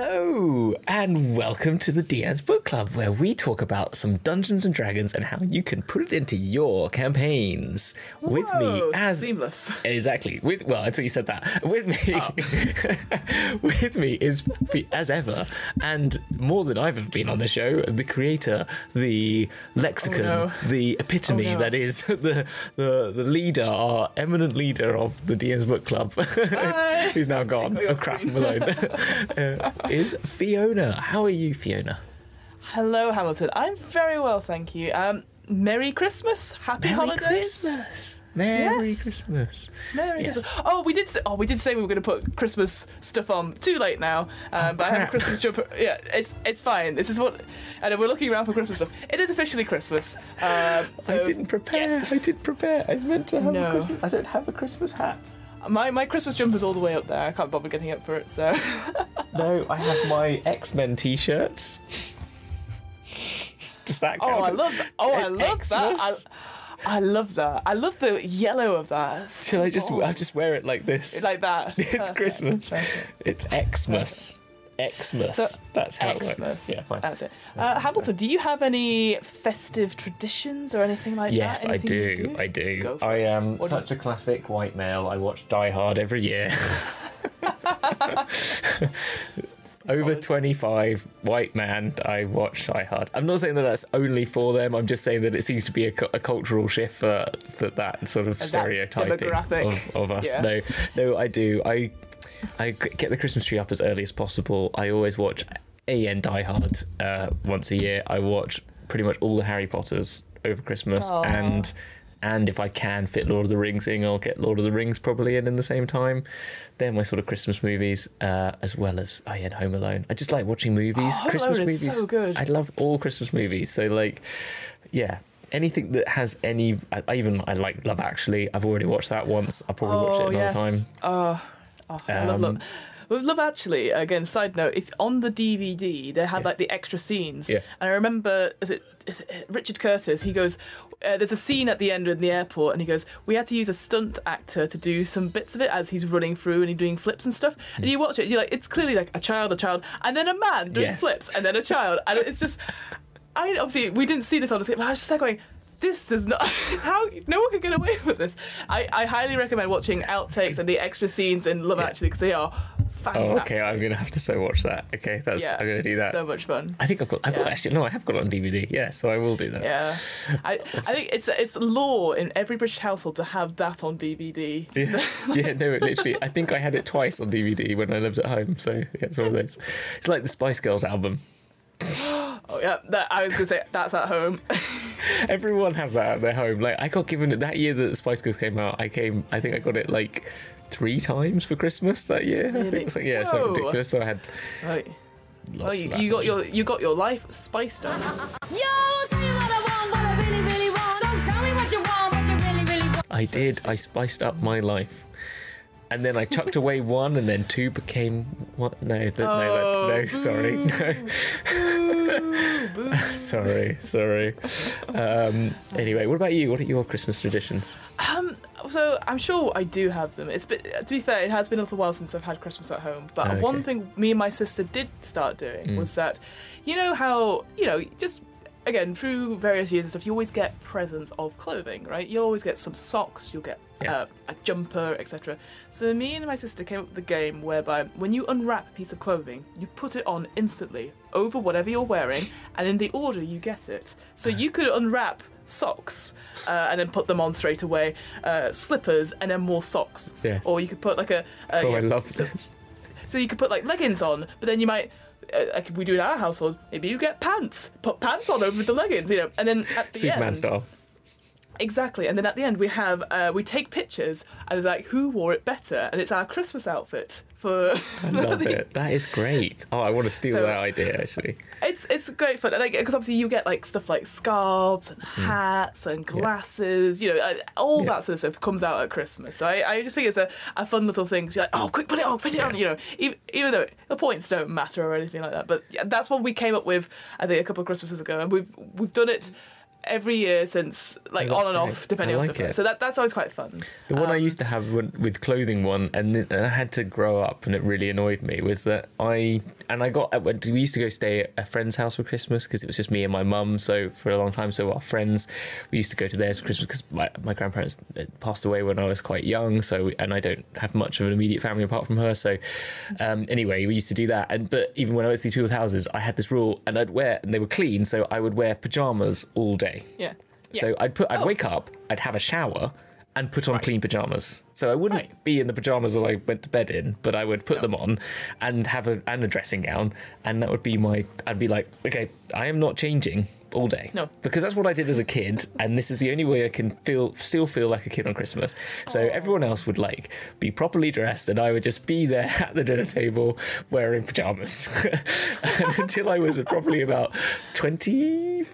Hello, and welcome to the DM's Book Club, where we talk about some Dungeons and Dragons and how you can put it into your campaigns. With me Whoa, as seamless. exactly with well, until you said that. With me, Oh. with me is as ever, and more than I've ever been on the show, the creator, the lexicon, Oh, no. the epitome Oh, no. that is the the the leader, our eminent leader of the DM's Book Club, who's now gone. Oh crap, screen. I'm alone. uh, is Fiona. How are you, Fiona? Hello, Hamilton. I'm very well, thank you. Um, Merry Christmas, Happy Merry Holidays. Christmas. Merry Yes. Christmas. Merry Yes. Christmas. Oh, we did. Say, oh, we did say we were going to put Christmas stuff on. Too late now. Um, but I have a. Christmas jumper. Yeah, it's it's fine. This is what. And we're looking around for Christmas stuff. It is officially Christmas. Um, so I didn't prepare. yes. I didn't prepare. I was meant to have a No. Christmas. I don't have a Christmas hat. My my Christmas jumper's all the way up there. I can't bother getting up for it. So No, I have my X Men T-shirt. Does that count? oh, I love. That. Oh, I It's love that. I, I love that. I love the yellow of that. Shall I just? Oh. I'll just wear it like this. It's like that. it's Perfect. Christmas. Perfect. It's Xmas. Xmas. So, That's how it Xmas. works. Yeah, fine. That's it. Uh, Hamilton, do you have any festive traditions or anything like Yes, that? Yes, I you do. I do. I am What do such a classic white male. I watch Die Hard every year. Over 25 white man, I watch Die Hard. I'm not saying that that's only for them. I'm just saying that it seems to be a, a cultural shift for that, that sort of That stereotyping of, of us. Yeah. No, no, I do. I I get the Christmas tree up as early as possible. I always watch AN Die Hard uh, once a year. I watch pretty much all the Harry Potters over Christmas, Aw. and and if I can fit Lord of the Rings in, I'll get Lord of the Rings probably in in the same time. They're my sort of Christmas movies, uh, as well as I and Home Alone. I just like watching movies. Oh, Home Christmas Alone is movies. so good. I love all Christmas movies. So like, yeah. Anything that has any, I, I even I like Love Actually. I've already watched that once. I'll probably watch it Oh, another yes. time. Oh, oh, I love, Um, love. With Love Actually, again, side note, if on the DVD they have Yeah. like the extra scenes, Yeah. and I remember, is it, is it Richard Curtis? He goes, uh, there's a scene at the end in the airport, and he goes, we had to use a stunt actor to do some bits of it as he's running through and he's doing flips and stuff. And you watch it, you're like, it's clearly like a child, a child, and then a man doing Yes. flips, and then a child, and it's just, I obviously we didn't see this on the screen, but I was just like going. This does not. How no one can get away with this. I, I highly recommend watching outtakes and the extra scenes in Love Yeah. Actually because they are fantastic. Oh, okay. I'm gonna have to so watch that. Okay, that's yeah, I'm gonna do that. So much fun. I think I've got. I've got actually. No, I have got it on DVD. Yeah, so I will do that. Yeah, I, I think it's it's law in every British household to have that on DVD. Yeah, yeah, no, it literally. I think I had it twice on DVD when I lived at home. So yeah, it's one of those. It's like the Spice Girls album. Oh yeah, that, I was gonna say that's at home. Everyone has that at their home. Like I got given it that year that Spice Girls came out. I came. I think I got it like three times for Christmas that year. I Really? think. So, yeah, so ridiculous. So I had. right. Well, lots you, of that. you got your you got your life spiced up. Yo, tell me what I want, what I really, really want. So tell me what you want, what you really, really want. I did. I spiced up my life. And then I chucked away one, and then two became what? No, th- no, that, no, Oh, sorry, no, sorry, sorry. Um, anyway, what about you? What are your Christmas traditions? Um, so I'm sure I do have them. It's been, to be fair, it has been a little while since I've had Christmas at home. But Okay. one thing me and my sister did start doing Mm. was that, you know how you know just again through various years and stuff, you always get presents of clothing, right? You'll always get some socks, you'll get Yeah. uh, a jumper, etc. So me and my sister came up with a game whereby when you unwrap a piece of clothing, you put it on instantly over whatever you're wearing, and in the order you get it. So you could unwrap socks uh, and then put them on straight away, uh, slippers and then more socks. Yes. Or you could put like a. Oh, yeah, I love so, this. so you could put like leggings on, but then you might. Uh, like we do in our household, maybe you get pants, put pants on over the leggings, you know, and then at the Superman end, style. Exactly, and then at the end we have uh, we take pictures and it's like who wore it better, and it's our Christmas outfit for. I love it. That is great. Oh, I want to steal So- that idea actually. It's it's great fun, like because obviously you get like stuff like scarves and hats and glasses, you know, uh, all. Yeah. that sort of stuff comes out at Christmas. So I, I just think it's a, a fun little thing. 'cause you're like, oh, quick, put it on, put it on, you know, even, even though the points don't matter or anything like that. But yeah, that's what we came up with, I think, a couple of Christmases ago, and we've we've done it every year since like Oh, on and great. off, depending I on like stuff. it. So that that's always quite fun. The one I Um, used to have with clothing one, and, and I had to grow up, and it really annoyed me. Was that I and I got we used to go stay at a friend's house for Christmas because it was just me and my mum. So for a long time, so our friends we used to go to theirs for Christmas because my, my grandparents uh, passed away when I was quite young. So and I don't have much of an immediate family apart from her. So um, anyway, we used to do that. And but even when I was at these people's houses, I had this rule, and I'd wear and they were clean, so I would wear pajamas all day. Yeah. yeah. So I'd put, I'd Oh. wake up, I'd have a shower, and put on Right. clean pajamas. So I wouldn't Right. be in the pajamas that I went to bed in, but I would put No. them on and have a and a dressing gown, and that would be my. I'd be like, okay, I am not changing all day. No. because that's what I did as a kid, and this is the only way I can feel still feel like a kid on Christmas. So everyone else would like be properly dressed, and I would just be there at the dinner table wearing pajamas until I was probably about twenty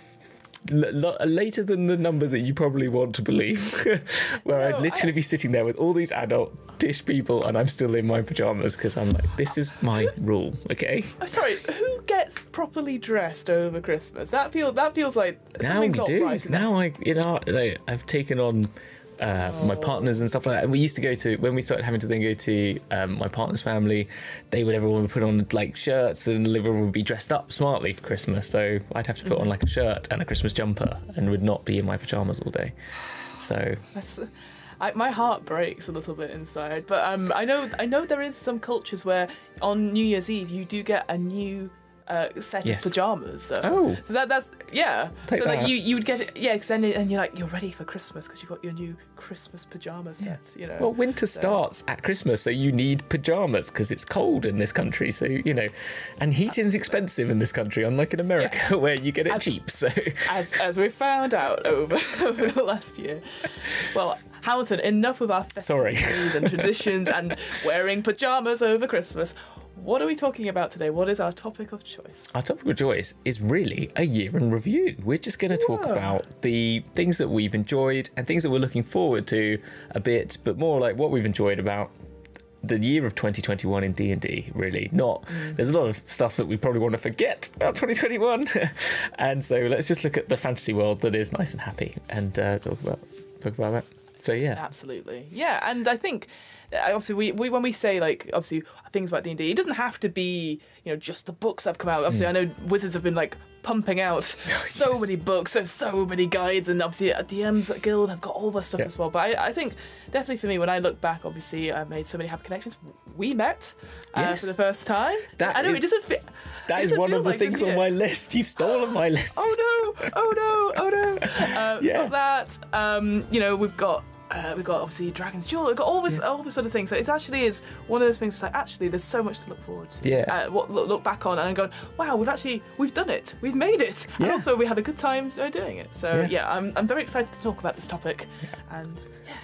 l- later than the number that you probably want to believe, where No, I'd literally I- be sitting there with all these adult dish people and I'm still in my pajamas because I'm like, this is my rule, okay? I'm sorry. Who gets properly dressed over Christmas? That feel that feels like Now something's we not do. right. now I, you know, I've taken on. Uh, my partners and stuff like that, and we used to go to when we started having to then go to um, my partner's family. They would everyone would put on like shirts, and everyone would be dressed up smartly for Christmas. So I'd have to put on like a shirt and a Christmas jumper, and would not be in my pajamas all day. So I, my heart breaks a little bit inside, but um, I know I know there is some cultures where on New Year's Eve you do get a new uh, set Yes. of pajamas. Though. Oh. so that that's yeah. Take so like that. you you would get it yeah, because then and you're like you're ready for Christmas because you've got your new Christmas pajama set. You know. Well, winter starts at Christmas, so you need pajamas because it's cold in this country. So you know, and heating's expensive in this country, unlike in America where you get it As- cheap. So as as we found out over, over the last year. Well, Hamilton, enough of our Sorry. and traditions and wearing pajamas over Christmas. What are we talking about today? What is our topic of choice? our topic of choice is really a year in review. We're just going to talk about the things that we've enjoyed and things that we're looking forward to a bit, but more like what we've enjoyed about the year of 2021 in D&D really not there's a lot of stuff that we probably want to forget about 2021 and so let's just look at the fantasy world that is nice and happy and uh, talk about talk about that so yeah Absolutely, yeah. And I think obviously we, we when we say like obviously things about D and D, it doesn't have to be you know just the books that have come out. Obviously, I know Wizards have been like pumping out so Hmm. Yes. many books and so many guides, and obviously at DMs Guild have got all this stuff Yeah. as well. But I, I think definitely for me, when I look back, obviously I made so many happy connections. We met uh, Yes. for the first time. That I know is- it doesn't fit. that doesn't one of the like things on my list you've stolen my list oh no, oh no, oh no. Uh, Yeah. that. Um, you know, we've got. Uh, we've got obviously Dragon's Duel. We've got all this, all this sort of thing. So it actually is one of those things. Where it's like actually, there's so much to look forward to. Yeah. Uh, what look, look back on and going, wow, we've actually we've done it. We've made it. And also we had a good time uh, doing it. So Yeah. yeah, I'm, I'm very excited to talk about this topic. And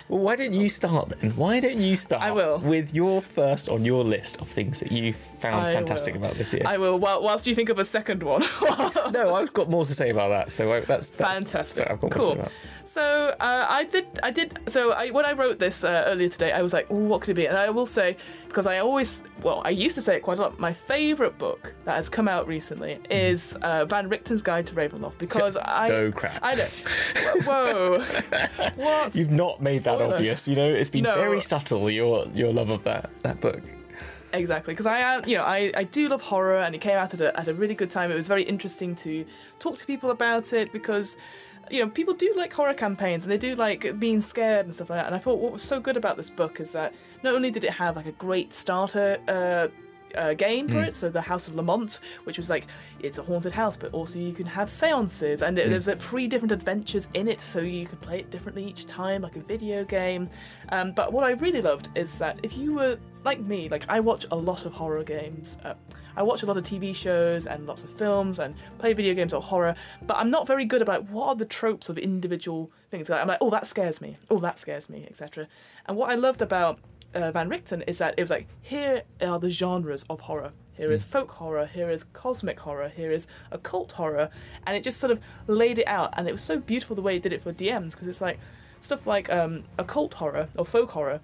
Well, why don't you start then? Why don't you start I will. with your first on your list of things that you found I fantastic will. about this year? I will. While, whilst you think of a second one. no, I've got more to say about that. So I, that's, that's Fantastic. I've got more cool. To say about. So uh, I did. I did. So I, when I wrote this uh, earlier today, I was like, "Oh, what could it be?" And I will say, because I always, well, I used to say it quite a lot. My favourite book that has come out recently is uh, Van Richten's Guide to Ravenloft. Because I, No crap. I don't. Whoa. what? You've not made that obvious. You know, it's been No. very subtle. Your your love of that that book. Exactly, because I am, you know, I, I do love horror, and it came out at a, at a really good time. It was very interesting to talk to people about it because, you know, people do like horror campaigns and they do like being scared and stuff like that. And I thought what was so good about this book is that not only did it have like a great starter. Uh, uh, game for it, so the House of Lament, which was like it's a haunted house, but also you can have seances, and it, there's like three different adventures in it, so you could play it differently each time, like a video game. Um, but what I really loved is that if you were like me, like I watch a lot of horror games. Uh, I watch a lot of TV shows and lots of films and play video games or horror, but I'm not very good about what are the tropes of individual things. Like, I'm like, oh, that scares me. Oh, that scares me, etc. And what I loved about uh, Van Richten is that it was like, here are the genres of horror. Here is folk horror, here is cosmic horror, here is occult horror, and it just sort of laid it out. And it was so beautiful the way it did it for DMs because it's like stuff like um, occult horror or folk horror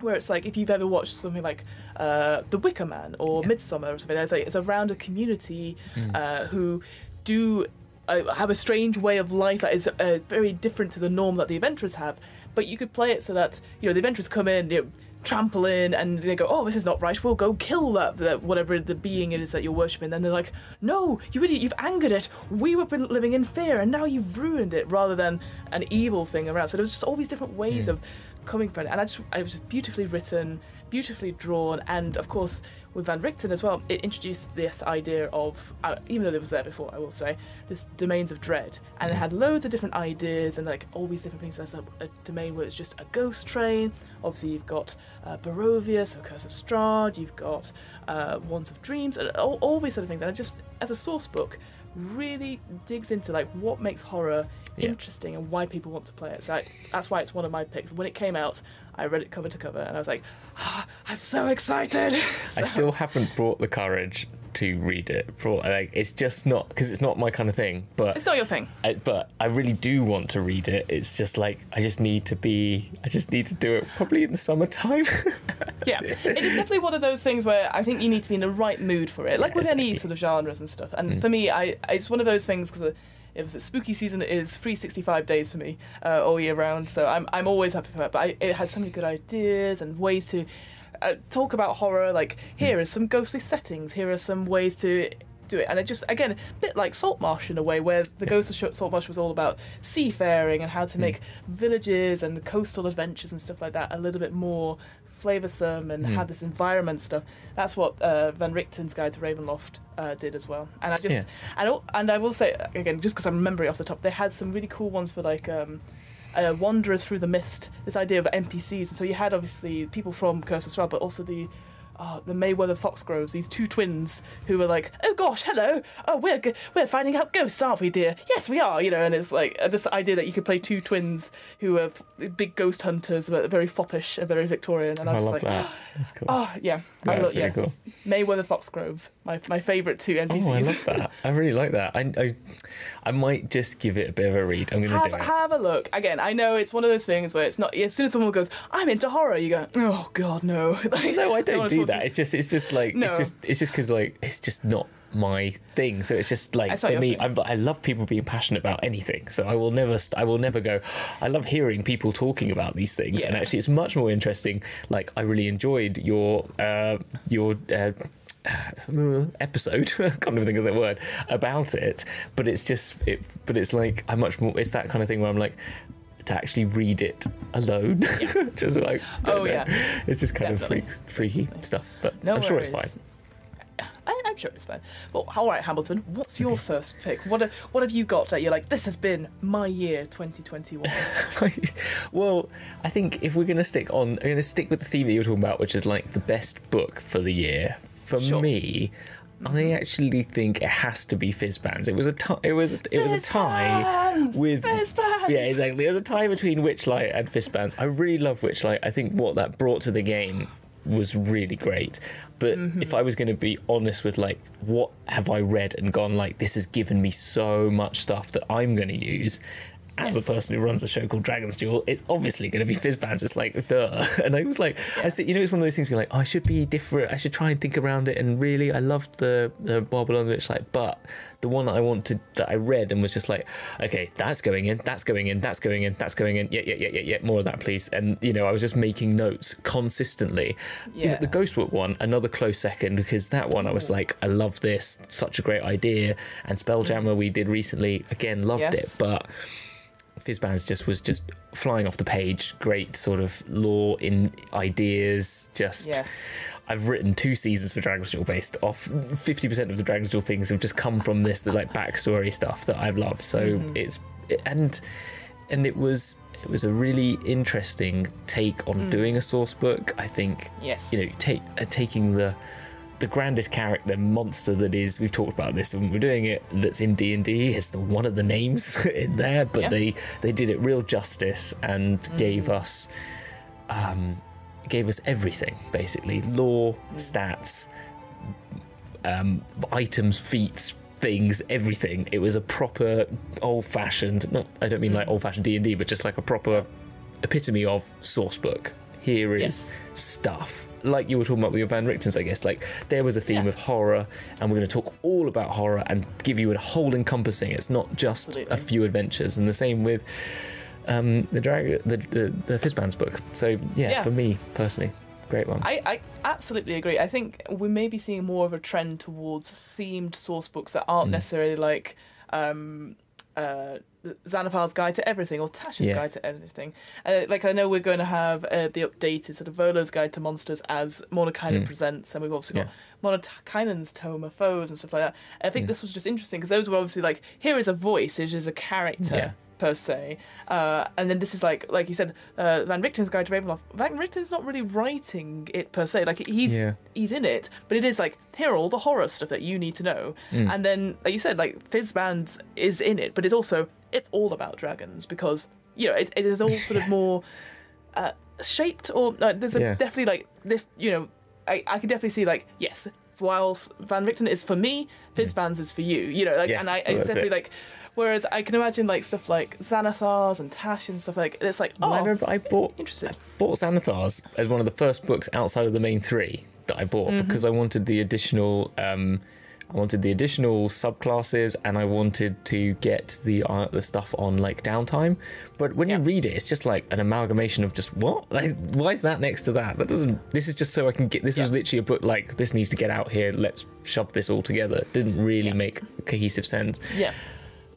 where it's like if you've ever watched something like uh, The Wicker Man or Yeah. Midsummer or something, it's like it's around a community uh, who do uh, have a strange way of life that is uh, very different to the norm that the adventurers have. But you could play it so that you know the adventurers come in, you know, trample in, and they go, "Oh, this is not right. We'll go kill that, that whatever the being it is that you're worshiping." Then they're like, "No, you idiot! You've angered it. We were been living in fear, and now you've ruined it." Rather than an evil thing around. So there was just all these different ways of coming from it, and I just it was beautifully written, beautifully drawn, and of course with Van Richten as well, it introduced this idea of, uh, even though it was there before, I will say, this domains of dread, and it had loads of different ideas and like all these different things. There's a, a domain where it's just a ghost train. Obviously, you've got uh, Barovia, so Curse of Strahd. You've got uh, Wands of Dreams, and all, all these sort of things. And it just as a source book, really digs into like what makes horror Yeah. interesting and why people want to play it. So I, that's why it's one of my picks. When it came out, I read it cover to cover, and I was like, ah, I'm so excited. I still haven't brought the courage to read it. Like, it's just not because it's not my kind of thing. But It's not your thing. I, but I really do want to read it. It's just like I just need to be. I just need to do it probably in the summertime. Yeah, it is definitely one of those things where I think you need to be in the right mood for it, like Yeah, with any exactly. Mm. sort of genres and stuff. And for me, I it's one of those things because it was a spooky season. It is 365 days for me uh, all year round, so I'm I'm always happy for that. But I, it has so many good ideas and ways to uh, talk about horror. Like here are some ghostly settings. Here are some ways to do it. And it just, again, a bit like Saltmarsh in a way, where the Ghost of Sh- Saltmarsh was all about seafaring and how to make villages and coastal adventures and stuff like that a little bit more flavoursome and had this environment stuff. That's what uh, Van Richten's Guide to Ravenloft uh, did as well. And I just, Yeah. and, and I will say, again, just because I'm remembering off the top, they had some really cool ones for like. Um, uh, Wanderers Through the Mist, this idea of NPCs. And so you had obviously people from Curse of Strahd, but also the oh, the Mayweather Foxgroves, these two twins who were like, "Oh gosh, hello! Oh, we're g- we're finding out ghosts, aren't we, dear? Yes, we are." You know, and it's like uh, this idea that you could play two twins who are big ghost hunters, but very foppish and very Victorian. And I I was love like, that. That's cool. "Oh yeah, I That's lo- really yeah." cool. Mayweather Foxgroves, my my favourite two NPCs. Oh, I love that. I really like that. I, I, I might just give it a bit of a read. I'm going to have, do it. have a look. Again, I know it's one of those things where it's not. As soon as someone goes, "I'm into horror," you go, "Oh God, no!" Like, No, I don't do that. It's just, it's just like, No. it's just, it's just because like, it's just not my thing. So it's just like for me. I'm, I love people being passionate about anything. So I will never, I will never go. I love hearing people talking about these things, and actually, it's much more interesting. Like I really enjoyed your, uh, your. Uh, episode I can't even think of the word about it but it's just it but it's like I'm much more it's that kind of thing where I'm like to actually read it alone just like Oh, know. yeah. it's just kind Definitely. of freaks, freaky stuff but No I'm sure it's fine. I, I'm sure it's fine. Well, all right, Hamilton. What's your first pick? What a- What have you got that you're like? This has been my year, 2021. well, I think if we're going to stick on, I'm going to stick with the theme that you were talking about, which is like the best book for the year. For Sure. me, I actually think it has to be Fizban's. It was a ti it was it was a tie Fizban's! with Fizban's! yeah exactly. It was a tie between Witchlight and Fizban's. I really love Witchlight. I think what that brought to the game was really great. But Mm-hmm. if I was going to be honest with like what have I read and gone like this has given me so much stuff that I'm going to use. As a Yes. person who runs a show called Dragon's Duel, it's obviously going to be Fizban's. It's like, duh. And I was like, I said, you know, it's one of those things where you're like, oh, I should be different. I should try and think around it. And really, I loved the the Babylon Witch, like, but the one that I wanted that I read and was just like, okay, that's going in, that's going in, that's going in, that's going in. Yeah, yeah, yeah, yeah, yeah. More of that, please. And you know, I was just making notes consistently. Yeah. The Ghostbook one, another close second because that one I was like, I love this, such a great idea. And Spelljammer we did recently, again, loved it, but. Fizban's just was just flying off the page. Great sort of lore in ideas. Just Yes. I've written two seasons for Dragon's Duel based off. Fifty percent of the Dragon's Duel things have just come from this, the like backstory stuff that I've loved. So Mm-hmm. it's and and it was it was a really interesting take on doing a source book. I think Mm. Yes. you know take uh, taking the the grandest character monster that is. We've talked about this when we're doing it that's in d&d is the one of the names in there but Yeah. they they did it real justice and gave us um gave us everything basically. Lore stats um items feats things everything. It was a proper old-fashioned not i don't mean like old-fashioned d&d but just like a proper epitome of source book here is Yes. stuff. Like you were talking about with your Van Richtens, I guess. Like there was a theme of horror, and we're going to talk all about horror and give you a whole encompassing. It's not just Absolutely. a few adventures. And the same with um, the drag, the the, the Fizban's book. So yeah, Yeah. for me personally, great one. I, I absolutely agree. I think we may be seeing more of a trend towards themed source books that aren't necessarily like um, uh, Xanathar's Guide to Everything or Tasha's Yes. Guide to Everything. Uh, like I know we're going to have uh, the updated sort of Volo's Guide to Monsters as Mordenkainen presents, and we've also got Mordenkainen's Tome of Foes and stuff like that. I think this was just interesting because those were obviously like here is a voice, it is a character. Yeah. Per se, uh, and then this is like, like you said, uh, Van Richten's Guide to Ravenloft. Van Richten's not really writing it per se. Like he's Yeah. he's in it, but it is like here are all the horror stuff that you need to know. Mm. And then, like you said, like Fizban is in it, but it's also it's all about dragons because you know it, it is all sort of more uh, shaped or uh, there's a, Yeah. definitely like this. You know, I I can definitely see like yes, whilst Van Richten is for me, Fizban's is for you. You know, like Yes, and I well, it's definitely it. like. Whereas I can imagine like stuff like Xanathars and Tash and stuff like it's like oh Well, I remember I bought interesting bought Xanathar's as one of the first books outside of the main three that I bought Mm-hmm. because I wanted the additional um, I wanted the additional subclasses and I wanted to get the uh, the stuff on like downtime. But when you read it, it's just like an amalgamation of just what? Like, why is that next to that? That doesn't. This is just so I can get. This was literally a book like this needs to get out here. Let's shove this all together. It didn't really make cohesive sense. yeah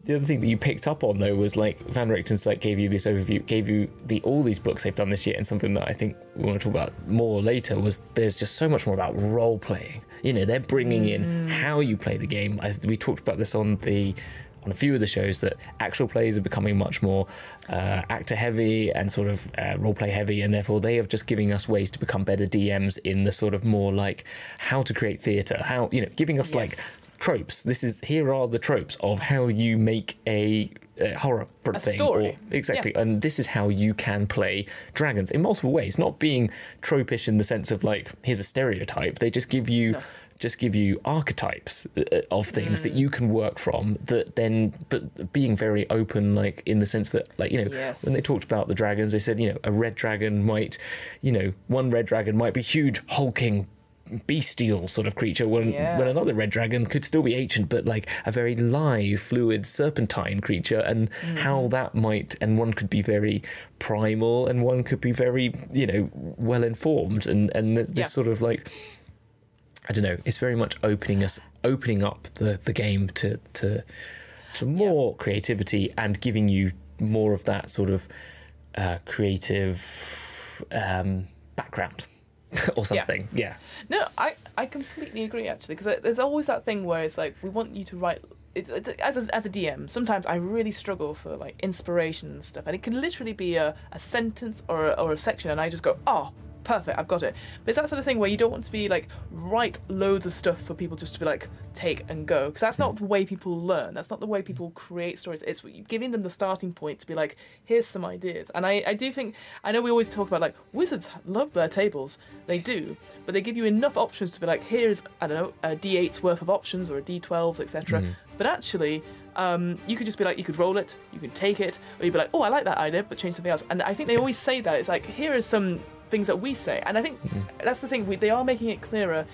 The other thing that you picked up on though was like Van Richten's like gave you this overview, gave you the all these books they've done this year, and something that I think we want to talk about more later was there's just so much more about role playing. You know, they're bringing in how you play the game. I, we talked about this on the on a few of the shows that actual plays are becoming much more uh, actor heavy and sort of uh, role play heavy, and therefore they are just giving us ways to become better DMs in the sort of more like how to create theatre, how you know, giving us like Yes. Tropes. This is here are the tropes of how you make a, uh horror A thing. story. Or, exactly, and this is how you can play dragons in multiple ways. Not being tropish in the sense of like here's a stereotype. They just give you. Just give you archetypes uh, of things Mm. that you can work from. That then, but being very open, like in the sense that, like you know, Yes. when they talked about the dragons, they said you know a red dragon might, you know, one red dragon might be huge, hulking, bestial sort of creature when Yeah. when another red dragon could still be ancient but like a very lithe fluid serpentine creature and how that might and one could be very primal and one could be very you know well informed and and this, Yeah. sort of like I don't know it's very much opening us opening up the the game to to to more creativity and giving you more of that sort of uh, creative um, background or something yeah. No, I, I completely agree actually because there's always that thing where it's like we want you to write. It's, it's, as a, as a DM, sometimes I really struggle for like inspiration and stuff, and it can literally be a, a sentence or a, or a section, and I just go, oh, perfect, I've got it. But it's that sort of thing where you don't want to be like write loads of stuff for people just to be like take and go because that's not the way people learn. That's not the way people create stories. It's giving them the starting point to be like, here's some ideas. And I, I do think I know we always talk about like wizards love their tables. They do, but they give you enough options to be like, here's I don't know a D8's worth of options or a D12s, etc. But actually. Um, you could just be like, you could roll it, you could take it, or you'd be like, oh, I like that idea, but change something else. And I think they always say that. It's like, here is some things that we say. And I think mm-hmm. that's the thing, we, they are making it clearer.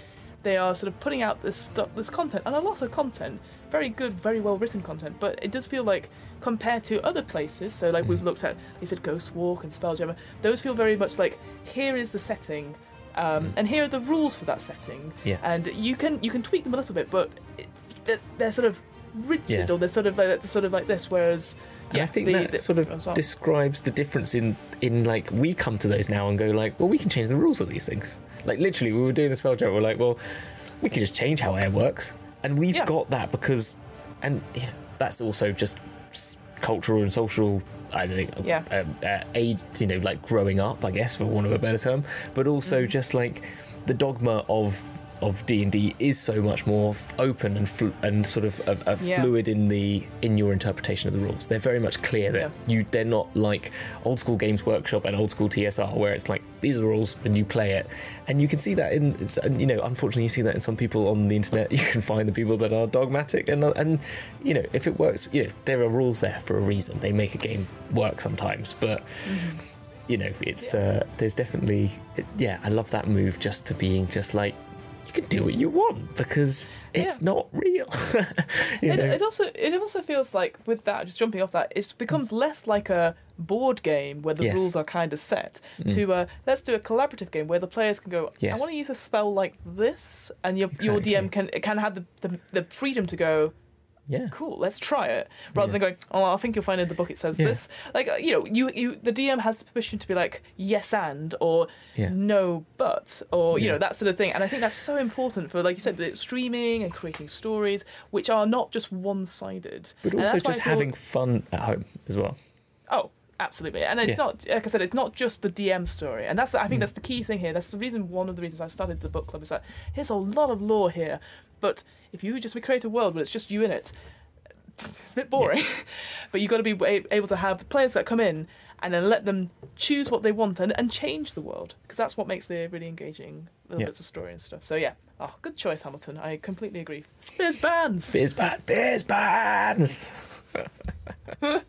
They are sort of putting out this stuff, this content, and a lot of content, very good, very well written content. But it does feel like, compared to other places, so like we've mm-hmm. looked at, they said Ghost Walk and Spelljammer, those feel very much like, here is the setting. Um, mm-hmm. and here are the rules for that setting, Yeah. and you can you can tweak them a little bit, but it, they're, they're sort of rigid Yeah. or they're sort of like they're sort of like this. Whereas, And yeah, I think the- that the- sort of sorry. describes the difference in in like we come to those now and go like, well, we can change the rules of these things. Like literally, we were doing the spell check. We're like, well, we can just change how air works, and we've Yeah. got that because, and know, that's also just s- cultural and social. I don't think, Yeah. um, uh, age, you know, like growing up, I guess, for want of a better term, but also Mm-hmm. just like the dogma of of D and D is so much more open and and sort of uh, uh, Yeah. fluid in the in your interpretation of the rules. They're very much clear that Yeah. you they're not like old school Games Workshop and old school TSR where it's like these are the rules and you play it, and you can see that in it's, and, you know unfortunately you see that in some people on the internet. You can find the people that are dogmatic and and you know if it works, you know there are rules there for a reason. They make a game work sometimes, but. you know, it's uh, there's definitely yeah, I love that move just to being just like can do what you want because it's Yeah. not real. It, it also it also feels like with that, just jumping off that, it becomes less like a board game where the Yes. Mm. rules are kind of set to uh, let's do a collaborative game where the players can go. I want to use a spell like this, and your your DM can can have the, the the freedom to go. Yeah. Cool, let's try it. Rather than going, oh, I think you'll find in the book it says Yeah. this. Like you know, you you the DM has the permission to be like yes and or Yeah. no but or you know that sort of thing. And I think that's so important for like you said, the streaming and creating stories which are not just one sided. But also just having fun at home as well. Oh, absolutely. And it's Yeah. not, like I said, it's not just the DM story. And that's, Mm. I think that's the key thing here. That's the reason, one of the reasons I started the book club is that here's a lot of lore here. But if you just create a world where it's just you in it, it's a bit boring. but you've got to be able to have players that come in and then let them choose what they want and, and change the world. Because that's what makes the really engaging little Yeah. bits of story and stuff. So yeah. Oh, good choice, Hamilton. I completely agree. There's bands. Fizz ban, fizz bands.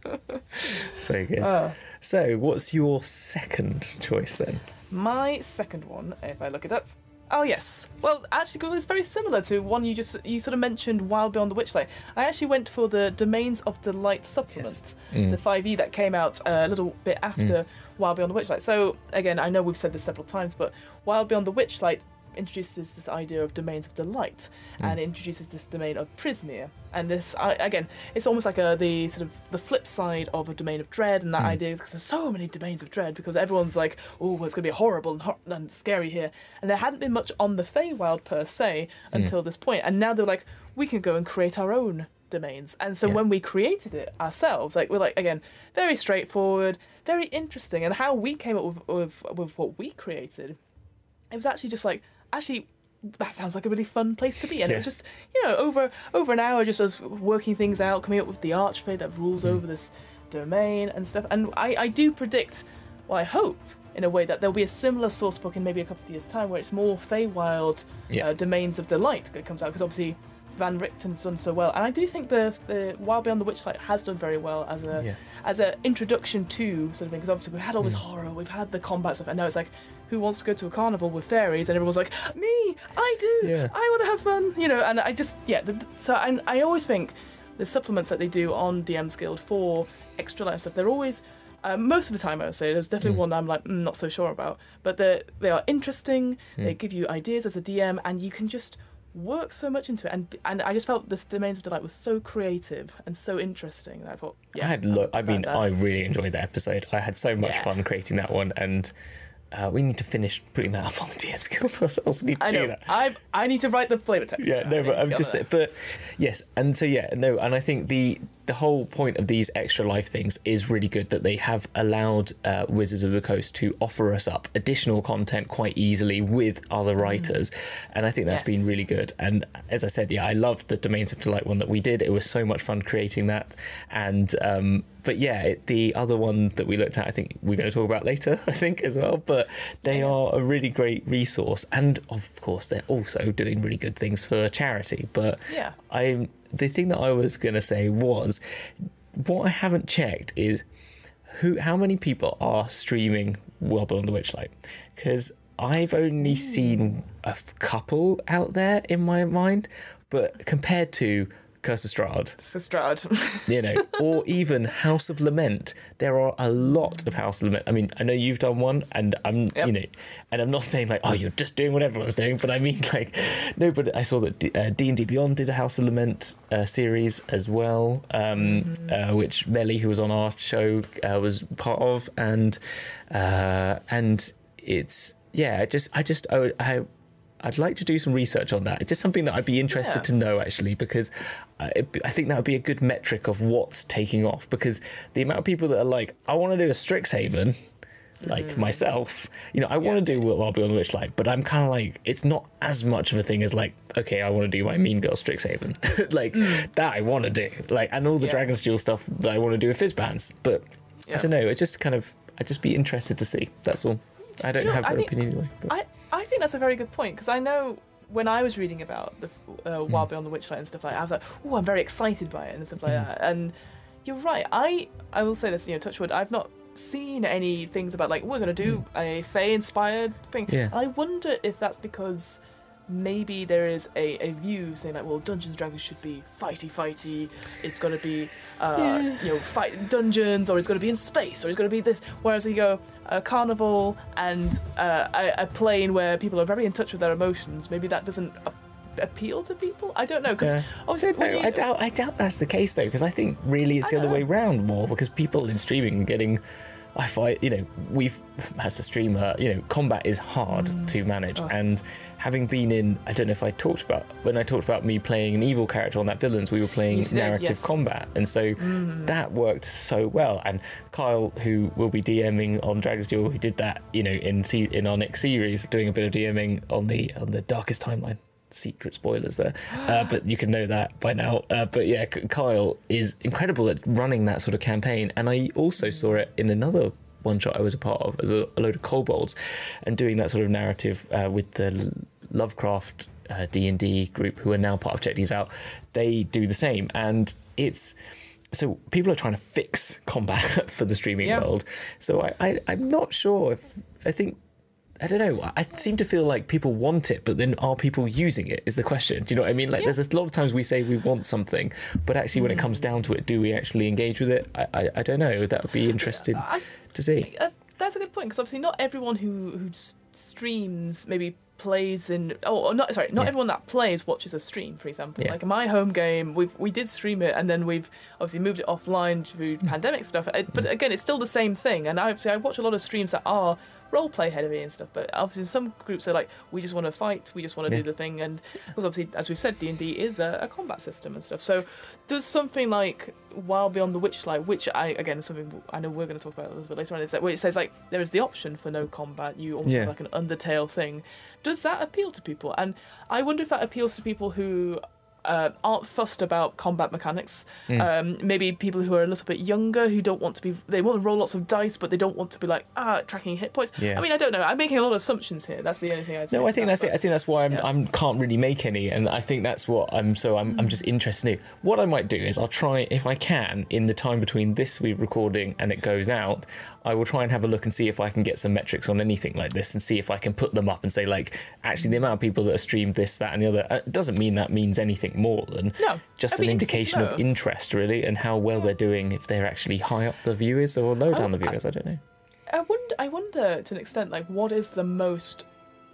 so good. Uh, So, what's your second choice then? My second one, if I look it up. Oh yes. Well, actually, it's very similar to one you just you sort of mentioned, Wild Beyond the Witchlight. I actually went for the Domains of Delight supplement, Mm. the 5e that came out a little bit after Wild Beyond the Witchlight. So again, I know we've said this several times, but Wild Beyond the Witchlight introduces this idea of domains of delight hmm. and it introduces this domain of Prismeer. And this I, again it's almost like a the sort of the flip side of a domain of dread and that hmm. idea because there's so many domains of dread because everyone's like oh it's going to be horrible and, hor- and scary here. And there hadn't been much on the Feywild per se hmm. until this point. And now they're like we can go and create our own domains. And so Yeah. when we created it ourselves like we're like again very straightforward very interesting. And how we came up with, with, with what we created it was actually just like actually that sounds like a really fun place to be and it was just you know over over an hour just us working things out coming up with the archfey that rules Mm. over this domain and stuff and I, I do predict well I hope in a way that there'll be a similar source book in maybe a couple of years time where it's more Feywild Yeah. uh, domains of delight that comes out because obviously Van Richten's done so well and I do think the the Wild Beyond the Witchlight has done very well as a Yeah. as an introduction to sort of thing because obviously we've had all this Mm. horror we've had the combat stuff and now it's like who wants to go to a carnival with fairies and everyone's like me i do Yeah. i want to have fun you know and i just yeah the, so I, I always think the supplements that they do on dm's guild for extra life stuff they're always uh, most of the time, I would say there's definitely Mm. one that I'm like mm, not so sure about, but they they are interesting. They Mm. give you ideas as a DM, and you can just work so much into it. And and I just felt this Domains of Delight was so creative and so interesting. That I thought, yeah, I had lo- I mean, that- I really enjoyed that episode. I had so much Yeah. fun creating that one, and uh, we need to finish putting that up on the DM's Guild ourselves. We need to I do know. that. I I need to write the flavor text. Yeah, no, but I'm just on but yes, and so yeah, no, and I think the the whole point of these extra life things is really good that they have allowed uh, Wizards of the Coast to offer us up additional content quite easily with other writers, and I think that's been Mm. Really good. And as I said, yeah, I loved the Domains of Delight one that we did. It was so much fun creating that, and um, but yeah, it, the other one that we looked at, I think we're going to talk about later, I think as well. But they are a really great resource, and of course, they're also doing really good things for charity. But Yeah. I the thing that I was gonna say was what I haven't checked is who how many people are streaming Wild Beyond the Witchlight because I've only hmm. seen a couple out there in my mind, but compared to Curse of Strahd, So Strahd. you know, or even House of Lament. There are a lot of House of Lament. I mean, I know you've done one, and I'm, Yep. you know, and I'm not saying like, oh, you're just doing what everyone's doing, but I mean, like, no, but I saw that D- uh, D&D Beyond did a House of Lament uh, series as well, um, uh, which Melly, who was on our show, uh, was part of, and uh, and it's yeah, I just I just I, I I'd like to do some research on that. It's just something that I'd be interested Yeah. to know actually, because Uh, I, I think that would be a good metric of what's taking off. Because the amount of people that are like, I want to do a Strixhaven, like mm. myself, you know, I want to do Wild Beyond the Witchlight, but I'm kind of like, it's not as much of a thing as like, okay, I want to do my Mean Girl Strixhaven, like mm. that I want to do, like, and all the Yeah. Dragon's Duel stuff that I want to do with Fizban's. But I don't know, it's just kind of, I'd just be interested to see. That's all. I don't You know, have I an think- opinion anyway. But. I, I think that's a very good point because I know when I was reading about the uh, Hmm. Wild Beyond the Witchlight and stuff like that, I was like, oh, I'm very excited by it and stuff like Hmm. that. And you're right. I I will say this, you know, Touchwood, I've not seen any things about like we're going to do a Fae inspired thing. Yeah. And I wonder if that's because maybe there is a, a view saying like, well, Dungeons and Dragons should be fighty fighty. It's got to be uh, you know fight dungeons, or it's got to be in space, or it's got to be this. Whereas you go a carnival and uh, a, a plane where people are very in touch with their emotions. Maybe that doesn't. a- appeal to people i don't know because Yeah. obviously don't know. you- I doubt. I doubt that's the case though, because I think really it's the I other don't way know. round more because people in streaming are getting. I find you know we've as a streamer you know combat is hard Mm. to manage Oh. and having been in I don't know if I talked about when I talked about me playing an evil character on that villains we were playing said, narrative yes. Mm. combat and so that worked so well and Kyle who will be DMing on Dragon's Duel who did that you know in in our next series doing a bit of DMing on the on the darkest timeline secret spoilers there, uh, but you can know that by now. Uh, but yeah, Kyle is incredible at running that sort of campaign, and I also saw it in another one shot I was a part of as a, a load of kobolds, and doing that sort of narrative uh, with the Lovecraft uh, D and D group who are now part of Check These Out. They do the same, and it's. So people are trying to fix combat for the streaming Yeah. world. So I, I, I'm not sure if I think I don't know. I seem to feel like people want it, but then are people using it? Is the question. Do you know what I mean? Like, there's a lot of times we say we want something, but actually, when it comes down to it, do we actually engage with it? I, I, I don't know. That would be interesting I- to see. Uh, that's a good point because obviously not everyone who who streams maybe plays in oh not sorry not Yeah. everyone that plays watches a stream for example Yeah. like my home game we we did stream it and then we've obviously moved it offline through Mm. pandemic stuff Uh, but again it's still the same thing and I obviously I watch a lot of streams that are role play heavy and stuff but obviously some groups are like we just want to fight we just want to Yeah. do the thing and because obviously as we've said D&D is a, a combat system and stuff so does something like Wild Beyond the Witchlight, which I again something I know we're going to talk about a little bit later on, is that where it says like there is the option for no combat, you almost Yeah. have like an Undertale thing. Does that appeal to people? And I wonder if that appeals to people who uh, aren't fussed about combat mechanics. Mm. Um, maybe people who are a little bit younger who don't want to be they want to roll lots of dice, but they don't want to be like ah tracking hit points. Yeah. I mean I don't know. I'm making a lot of assumptions here. That's the only thing I'd say. No, I think about that's it. I think that's why I'm, Yeah. I'm can't really make any, and I think that's what I'm. So I'm, I'm just interested. In. What I might do is I'll try if I can in the time between this we recording and it goes out. I will try and have a look and see if I can get some metrics on anything like this, and see if I can put them up and say like, actually, the amount of people that have streamed this, that, and the other. uh, It doesn't mean that means anything more than No, just an be interesting to indication of interest, really, and how well they're doing. If they're actually high up the viewers or low down Oh, the viewers, I don't know. I wonder. I wonder to an extent, like, what is the most,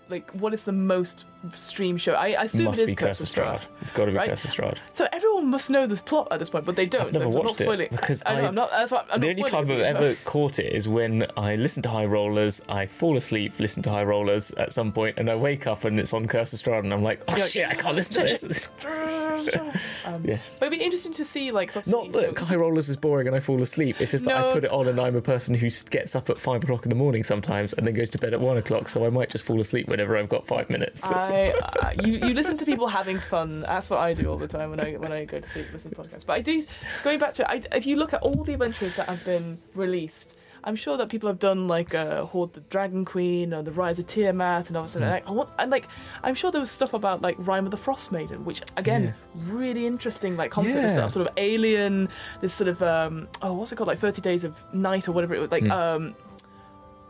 like, what is the most stream show? I, I assume Must it is be Curse of Strahd. It's got to be right? Curse of Strahd. So everyone must know this plot at this point, but they don't. I've never so I'm not watched it, because I know I- I'm not. That's what I'm the only time I've ever caught it is when I listen to High Rollers, I fall asleep, listen to High Rollers at some point, and I wake up and it's on Curse of Strahd, and I'm like, oh You're like, shit, I can't listen to this. um, yes. But it'd be interesting to see, like Not that you know, High Rollers is boring and I fall asleep. It's just that I put it on and I'm a person who gets up at five o'clock in the morning sometimes and then goes to bed at one o'clock. So I might just fall asleep whenever I've got five minutes. Uh, you you listen to people having fun. That's what I do all the time when I when I go to sleep listen to podcasts. But I do going back to it. I, if you look at all the adventures that have been released, I'm sure that people have done like uh, Hoard the Dragon Queen or the Rise of Tiamat and all of a sudden like I want and like I'm sure there was stuff about like Rime of the Frost Maiden, which again really interesting like concept. Yeah. sort of alien, this sort of um oh what's it called like Thirty Days of Night or whatever it was like Hmm. um.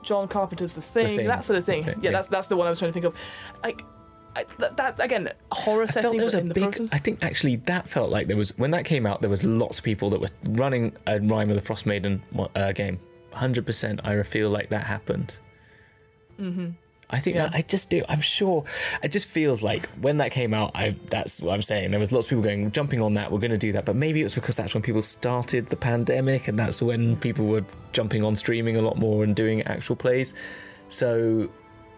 John Carpenter's The Thing, Thing. that sort of thing. Yeah, yeah. that's that's the one I was trying to think of. Like, I, that, that again, horror I setting felt there was a big. Frozen. I think actually that felt like there was when that came out. There was lots of people that were running a Rime of the Frost Maiden uh, game. Hundred percent. I feel like that happened. Mm-hmm. I think Yeah. that, I just do. I'm sure. It just feels like when that came out. I that's what I'm saying. There was lots of people going jumping on that. We're going to do that. But maybe it was because that's when people started the pandemic, and that's when people were jumping on streaming a lot more and doing actual plays. So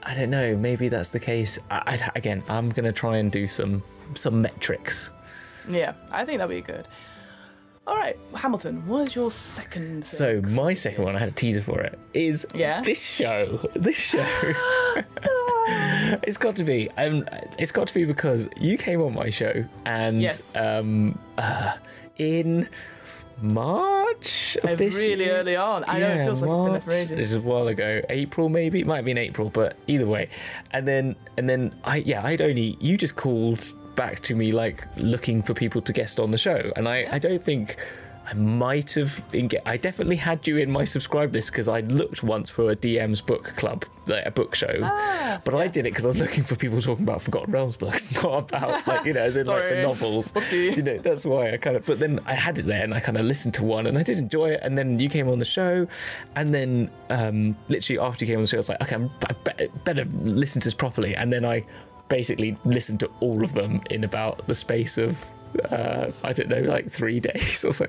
I don't know. Maybe that's the case. I, I, again, I'm gonna try and do some some metrics. Yeah, I think that'd be good. All right, Hamilton, what is your second? Thing? So my second one, I had a teaser for it, is Yeah? this show. This show. it's got to be. Um, it's got to be because you came on my show and Yes. um, uh, in March of this really year? early on. I know it Yeah, feels like it's been there for March. ages. This is a while ago. April maybe. It might have been April, but either way. And then and then I yeah, I'd only you just called back to me like looking for people to guest on the show. And I, I don't think I might have I definitely had you in my subscribe list because I looked once for a DM's book club, like a book show. Ah, but I did it because I was looking for people talking about Forgotten Realms books, not about like you know, as in like the novels. Whoopsie. You know, that's why I kind of. But then I had it there, and I kind of listened to one, and I did enjoy it. And then you came on the show, and then um, literally after you came on the show, I was like, okay, I'm, I be- better listen to this properly. And then I basically listened to all of them in about the space of. Uh, I don't know, like three days or so,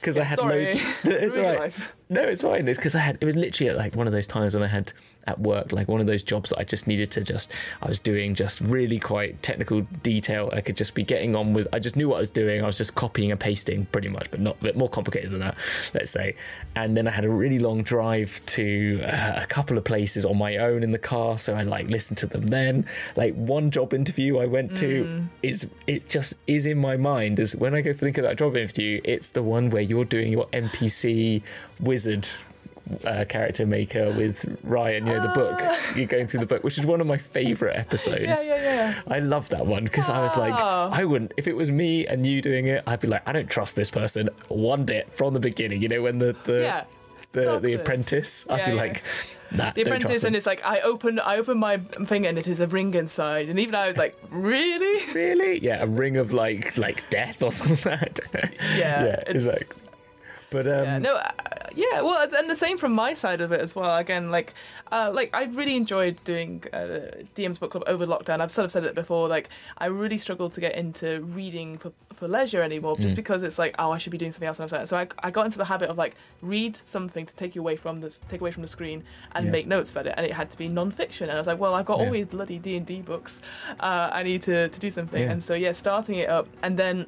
because I had Sorry. loads. It's all right. life. No, it's fine. It's because I had. It was literally like one of those times when I had at work, like one of those jobs that I just needed to just. I was doing just really quite technical detail. I could just be getting on with. I just knew what I was doing. I was just copying and pasting pretty much, but not a bit more complicated than that, let's say. And then I had a really long drive to uh, a couple of places on my own in the car, so I like listened to them. Then, like one job interview I went to is it just is in my mind as when I go think of that job interview, it's the one where you're doing your NPC wizard uh, character maker with Ryan, you know, the book. You're going through the book, which is one of my favorite episodes. Yeah, yeah, yeah. I love that one because I was like, Ah. I wouldn't, if it was me and you doing it, I'd be like, I don't trust this person one bit from the beginning. You know, when the, the, Yeah. the, the apprentice, I'd be like, nah, The don't apprentice, and it's like I open, I open my finger and it is a ring inside, and even I was like, really? Really? Yeah, a ring of like like death or something. Yeah, yeah, it's it's- like. But um, Yeah, no, uh, yeah, well, and the same from my side of it as well. Again, like, uh, like I really enjoyed doing uh, DM's book club over lockdown. I've sort of said it before. Like, I really struggled to get into reading for, for leisure anymore, just because it's like, oh, I should be doing something else. And I was like- so I, I got into the habit of like read something to take you away from this, take away from the screen, and Yeah. make notes about it. And it had to be non-fiction. And I was like, well, I've got all these bloody D and D books. Uh, I need to to do something. Yeah. And so yeah, starting it up, and then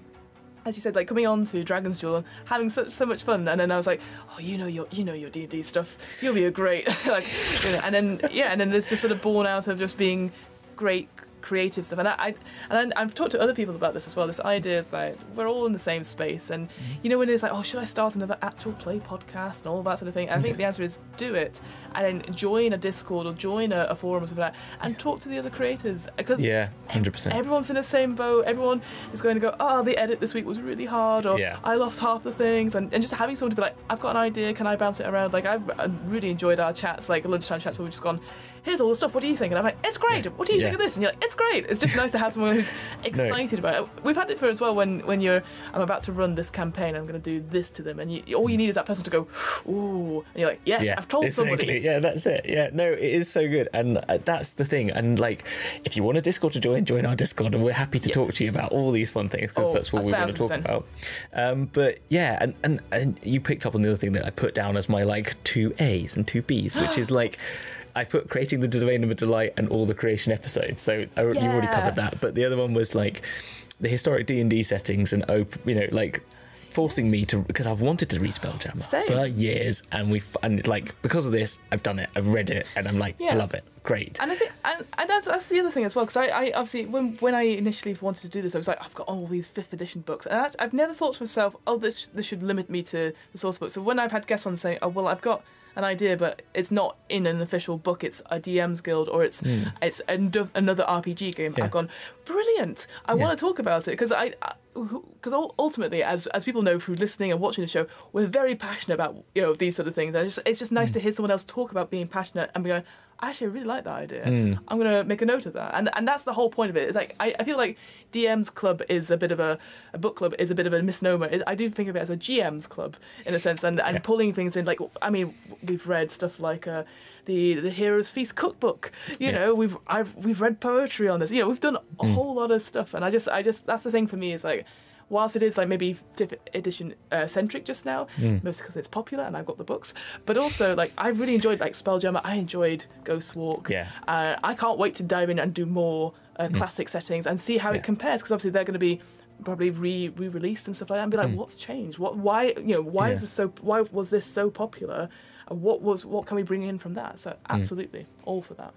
as you said, like coming on to Dragon's and having such so much fun, and then I was like, oh, you know your you know your D and D stuff, you'll be a great like, you know, and then yeah, and then there's just sort of born out of just being great creative stuff, and I, I and I've talked to other people about this as well. This idea that we're all in the same space, and mm-hmm. you know when it's like, oh, should I start another actual play podcast and all that sort of thing? I think the answer is do it, and then join a Discord or join a, a forum or something like that, and talk to the other creators because yeah, hundred percent. Everyone's in the same boat. Everyone is going to go, oh, the edit this week was really hard, or Yeah. I lost half the things, and, and just having someone to be like, I've got an idea, can I bounce it around? Like I've uh, really enjoyed our chats, like lunchtime chats where we've just gone, here's all the stuff. What do you think? And I'm like, it's great. What do you think of this? And you're like, it's great. It's just nice to have someone who's excited about it. We've had it for as well when when you're, I'm about to run this campaign, I'm going to do this to them, and you, all you need is that person to go, ooh, and you're like, yes, yeah, I've told exactly. somebody. Yeah, that's it. Yeah, no, it is so good, and uh, that's the thing. And like, if you want a Discord to join, join our Discord, and we're happy to Yeah. talk to you about all these fun things because Oh, that's what we want to talk about. Um, but yeah, and, and and you picked up on the other thing that I put down as my like two A's and two B's, which is like. I put creating the domain of a delight and all the creation episodes, so I, you already covered that. But the other one was like the historic D and D settings and op- you know, like forcing me to because I've wanted to read Spelljammer Same. for years, and we and like because of this, I've done it. I've read it, and I'm like, I love it. Great. And I think, and, and that's, that's the other thing as well, because I, I obviously when when I initially wanted to do this, I was like, I've got all these fifth edition books, and I, I've never thought to myself, oh, this this should limit me to the source book. So when I've had guests on saying, oh, well, I've got an idea, but it's not in an official book, it's a DM's guild or it's it's another RPG game. Yeah. I've gone brilliant. I Yeah. want to talk about it because I. Because ultimately, as as people know through listening and watching the show, we're very passionate about you know these sort of things. And it's just, it's just nice Hmm. to hear someone else talk about being passionate and be going, actually, I really like that idea. Hmm. I'm gonna make a note of that, and and that's the whole point of it. It's like I, I feel like DM's club is a bit of a a book club is a bit of a misnomer. It- I do think of it as a GM's club in a sense, and and Yeah. pulling things in. Like I mean, we've read stuff like. Uh, the, the Heroes Feast cookbook, you Yeah. know, we've I've we've read poetry on this, you know, we've done a Mm. whole lot of stuff, and I just I just that's the thing for me is like, whilst it is like maybe fifth edition uh, centric just now, Mm. mostly because it's popular and I've got the books, but also like I really enjoyed like Spelljammer. I enjoyed Ghostwalk. Yeah. Uh, I can't wait to dive in and do more uh, classic settings and see how Mm. Yeah. it compares because obviously they're going to be probably re re released and stuff like that and be like, what's changed? What why you know why Mm. Yeah. is this so why was this so popular? And what was what can we bring in from that? Mm. So absolutely all for that.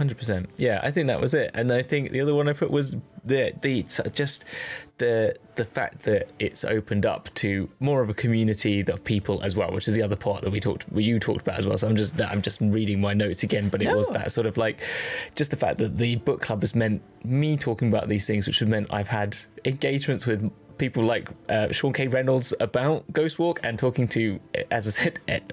Hundred percent. Yeah, I think that was it. And I think the other one I put was the the just the the fact that it's opened up to more of a community of people as well, which is the other part that we talked, well, you talked about as well. So I'm just I'm just reading my notes again, but it was that sort of like just the fact that the book club has meant me talking about these things, which has meant I've had engagements with people like uh, Sean K. Reynolds about Ghostwalk and talking to, as I said, Ed,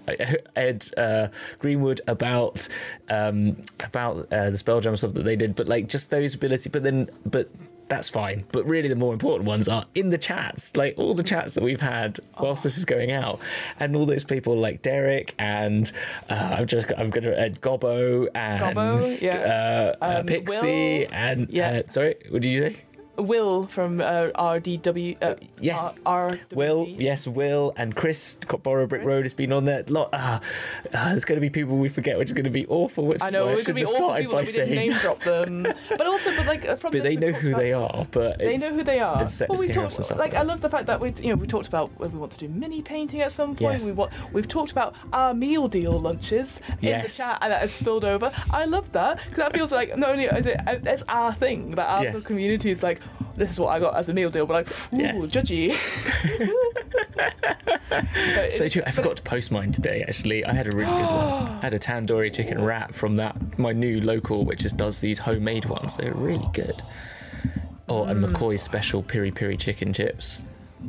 Ed uh, Greenwood about um, about uh, the Spelljammer stuff that they did. But like just those ability. But then, but that's fine. But really, the more important ones are in the chats, like all the chats that we've had whilst this is going out, and all those people like Derek and uh, I'm just I'm gonna uh, Gobbo and Gobbo, yeah. uh, uh, Um, Pixie Will, and yeah. uh, sorry, what did you say? Will from uh, RDW. Uh, Yes. R- Will, yes, Will and Chris Borrow Brick Chris. Road has been on there. Lot, ah, ah, there's going to be people we forget, which is going to be awful. Which I know we're gonna should be have awful people by that we didn't saying. name drop them, but also, but like uh, from But this, they know who about- they are. But They know who they are. it's well, we talked ups and stuff like like I love the fact that we you know we talked about we want to do mini painting at some point. Yes. We want we've talked about our meal deal lunches in Yes. the chat and that has spilled over. I love that because that feels like not only is it it's our thing that our Yes. community is like this is what I got as a meal deal, but like ooh Yes. judgy. So true. I forgot to post mine today. Actually, I had a really good one. I had a tandoori chicken wrap from that my new local, which just does these homemade ones. They're really good. Oh, and Mm. McCoy's special piri piri chicken chips,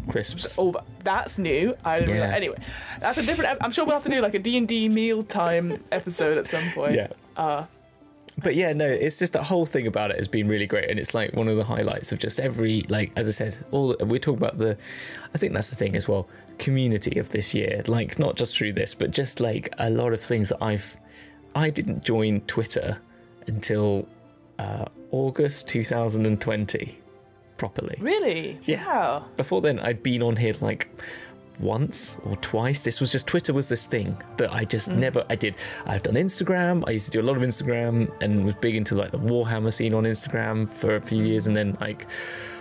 crisps. Oh, that's new. I didn't Yeah. realize. Anyway, that's a different. I'm sure we'll have to do like a D and D mealtime episode at some point. Yeah. Uh, but yeah, no, it's just that whole thing about it has been really great, and it's like one of the highlights of just every like as I said, all we're talking about the. I think that's the thing as well, community of this year. Like not just through this, but just like a lot of things that I've. I didn't join Twitter until uh, August 2020, properly. really? Yeah. Wow. Before then, I'd been on here like once or twice. This was just Twitter was this thing that I just mm. never I did. I've done Instagram. I used to do a lot of Instagram and was big into like the Warhammer scene on Instagram for a few mm. years, and then like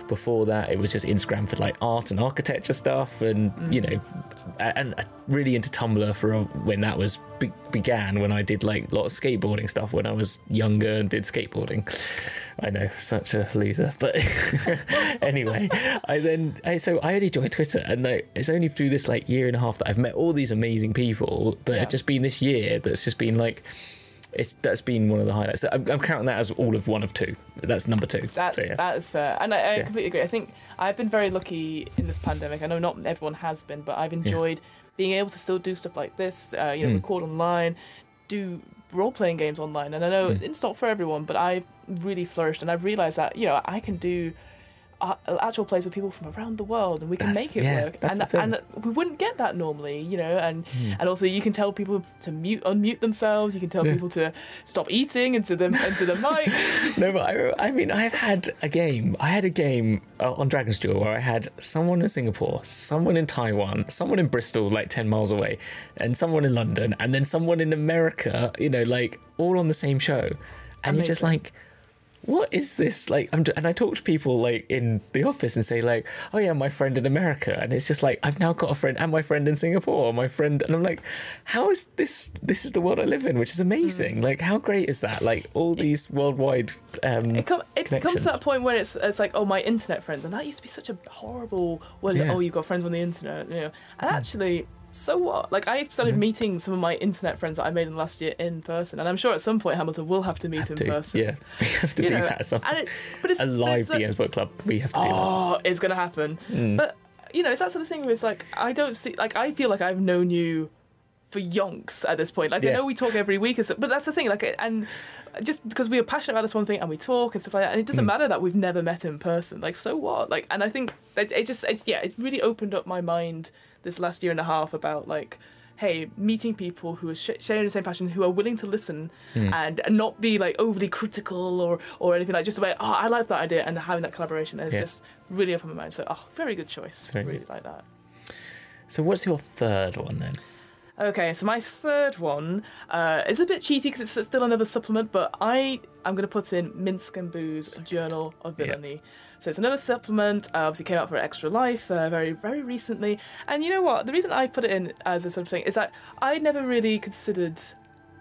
before that, it was just Instagram for like art and architecture stuff, and mm. you know, and really into Tumblr for a, when that was be- began. When I did like a lot of skateboarding stuff when I was younger and did skateboarding. I know, such a loser. But anyway, I then I, so I only joined Twitter, and like, it's only through this like year and a half that I've met all these amazing people that Yeah. have just been this year. That's just been like. It's, that's been one of the highlights. I'm, I'm counting that as all of one of two. That's number two. That So, yeah. that is fair, and I, I Yeah. completely agree. I think I've been very lucky in this pandemic. I know not everyone has been, but I've enjoyed being able to still do stuff like this. Uh, you know, Mm. record online, do role playing games online, and I know Mm. it's not for everyone, but I've really flourished, and I've realised that you know I can do. Uh, actual plays with people from around the world, and we can That's- make it yeah, work. and and we wouldn't get that normally, you know. And Hmm. and also you can tell people to mute, unmute themselves. You can tell Yeah. people to stop eating into the into the mic. no, but I, I mean, I've had a game. I had a game uh, on Dragon's Duel where I had someone in Singapore, someone in Taiwan, someone in Bristol, like 10 miles away, and someone in London, and then someone in America, you know, like all on the same show. And you're just like, what is this like I'm, and i talk to people like in the office and say like oh yeah my friend in america. And it's just like i've now got a friend and my friend in singapore my friend and i'm like how is this this is the world i live in which is amazing. Like how great is that? Like all these worldwide um It, com- it comes to that point where it's it's like oh my internet friends and that used to be such a horrible well Yeah. Oh you've got friends on the internet you know. And actually so what like I started Mm-hmm. meeting some of my internet friends that I made in the last year in person and I'm sure at some point Hamilton will have to meet have in to, person yeah we have to You do know, that at some and it, but it's a live it's DMs book club we have to do that oh it's gonna happen Mm. but you know it's that sort of thing where it's like I don't see like I feel like I've known you for yonks at this point. Like I know we talk every week, stuff, but that's the thing. Like, and just because we are passionate about this one thing and we talk and stuff like that, and it doesn't Mm. matter that we've never met in person. Like, so what? Like, and I think that it just, it's, yeah, it's really opened up my mind this last year and a half about like. Hey, meeting people who are sh- sharing the same passion, who are willing to listen Mm. and, and not be like overly critical or or anything like just about oh I like that idea and having that collaboration is Yeah. just really opened my mind. So oh, very good choice. Very really like that. so what's your third one then Okay, so my third one uh, is a bit cheaty because it's still another supplement, but I am going to put in Minsc and Boo's So good. Journal of Yeah. So it's another supplement. Uh, obviously, came out for Extra Life uh, very, very recently. And you know what? The reason I put it in as a sort of thing is that I never really considered.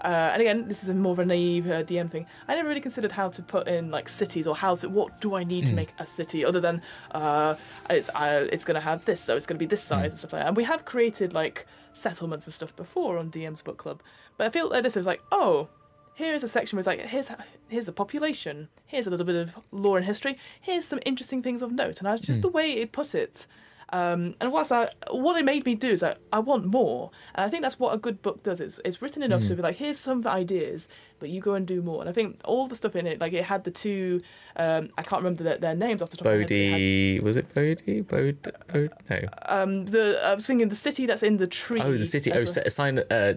Uh, and again, this is a more of a naive uh, DM thing. I never really considered how to put in like cities or how to what do I need to Mm. make a city other than uh, it's uh, it's going to have this, so it's going to be this size and stuff like that. And we have created like settlements and stuff before on DM's book club, but I feel like this was like oh. Here's a section where it's like here's here's a population, here's a little bit of lore and history, here's some interesting things of note, and I just the way it put it. Um, and whilst I, what it made me do is I, I want more, and I think that's what a good book does. It's it's written enough to be like here's some ideas, but you go and do more. And I think all the stuff in it, like it had the two, um, I can't remember their, their names off the top of my head. had- was it Bodhi? Bod, Bod no. um, the I was thinking the city that's in the tree. Oh, the city. Oh, well. a sign. Uh,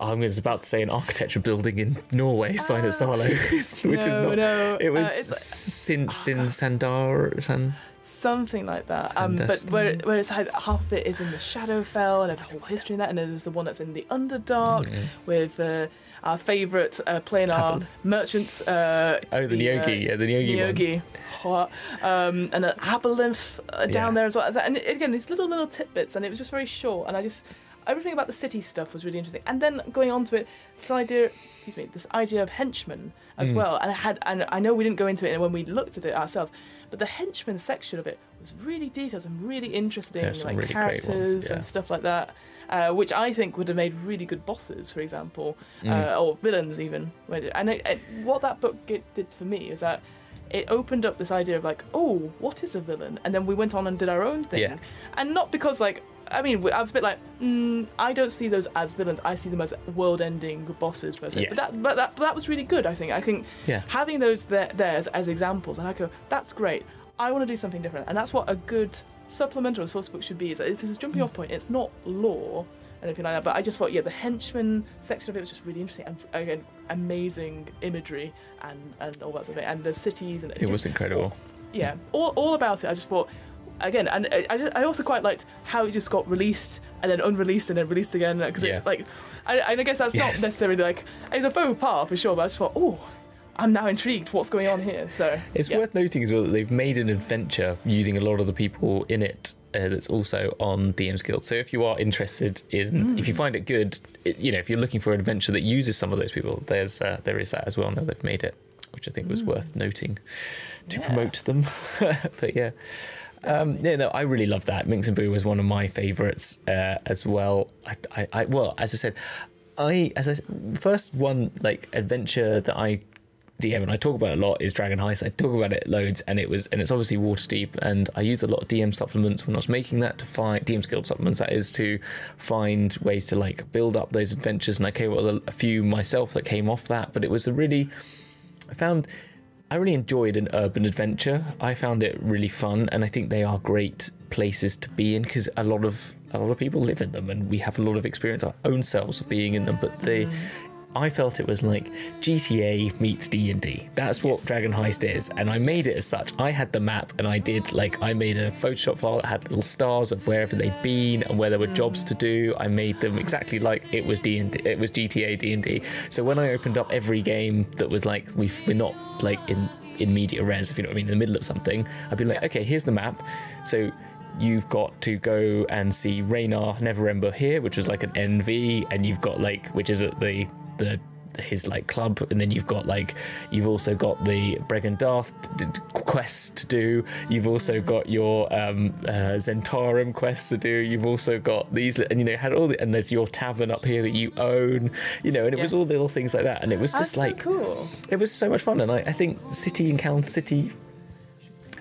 oh, I was about to say an architecture building in Norway, sign at Salo, which is Ah. Not. no, It uh, was it's- Sin Sin Sandar San. something like that. Um, but where, where it's had half of it is in the Shadowfell, and there's a whole history in that, and then there's the one that's in the Underdark Mm. with uh, our favourite uh, planar merchants. Uh, Oh, the Nyogi, yeah, the Nyogi one. Nyogi. Hot. Um, and an aboleth uh, down Yeah. there as well. And again, these little little tidbits, and it was just very short. And I just everything about the city stuff was really interesting. And then going on to it, this idea, excuse me, this idea of henchmen as Mm. well. And I had, and I know we didn't go into it when we looked at it ourselves, but the henchmen section of it was really detailed and really interesting, like really characters ones, yeah. and stuff like that. Uh, which I think would have made really good bosses, for example, Mm. uh, or villains even. And it, it, what that book did for me is that it opened up this idea of like, oh, what is a villain? And then we went on and did our own thing. Yeah. And not because like, I mean, I was a bit like, mm, I don't see those as villains. I see them as world-ending bosses per se. Yes. But that, but that, but that was really good. I think. I think Yeah. having those there, there as, as examples, and I go, that's great. I want to do something different, and that's what a good supplemental source book should be. Is it's a jumping off point. It's not lore and anything like that. But I just thought, yeah, the henchman section of it was just really interesting and again, amazing imagery and and all that sort of thing, and the cities and It just- was incredible. yeah, all, all about it. I just thought, again, and I, I, just- I also quite liked how it just got released and then unreleased and then released again because Yeah. it's like, I, and I guess that's Yes. not necessarily like it's a faux pas for sure, but I just thought, oh, I'm now intrigued. What's going on here? So It's yeah. worth noting as well that they've made an adventure using a lot of the people in it uh, that's also on DM's Guild. So if you are interested in, if you find it good, it, you know, if you're looking for an adventure that uses some of those people, there's uh, there is that as well. Now they've made it, which I think was worth noting to Yeah. promote them. but yeah. Um, yeah, no, I really love that. Minsc and Boo was one of my favourites uh, as well. I, I, I, well, as I said, I as I first one like adventure that I DM and I talk about a lot is Dragon Heist. I talk about it loads, and it was and it's obviously Waterdeep. And I used a lot of DM supplements when I was making that to find DM's Guild supplements. That is to find ways to like build up those adventures. And I came up with a, a few myself that came off that. But it was a really I found I really enjoyed an urban adventure. I found it really fun, and I think they are great places to be in because a lot of a lot of people live in them, and we have a lot of experience our own selves of being in them. But they, mm. I felt it was like GTA meets D and D. That's what Dragon Heist is, and I made it as such. I had the map, and I did like I made a Photoshop file that had little stars of wherever they'd been and where there were jobs to do. I made them exactly like it was D and It was GTA D and D. So when I opened up every game that was like we we're not like in in media res, if you know what I mean, in the middle of something, I'd be like, Yeah. okay, here's the map. So you've got to go and see Renaer Neverember here, which was like an NV, and you've got like which is at the the his like club, and then you've got like you've also got the Bregan D'aerthe quest to do. You've also got your um, uh, Zhentarim quest to do. You've also got these, and you know had all the, and there's your tavern up here that you own. You know, and it was all little things like that, and it was That's just so like cool. it was so much fun and I, I think city encounter city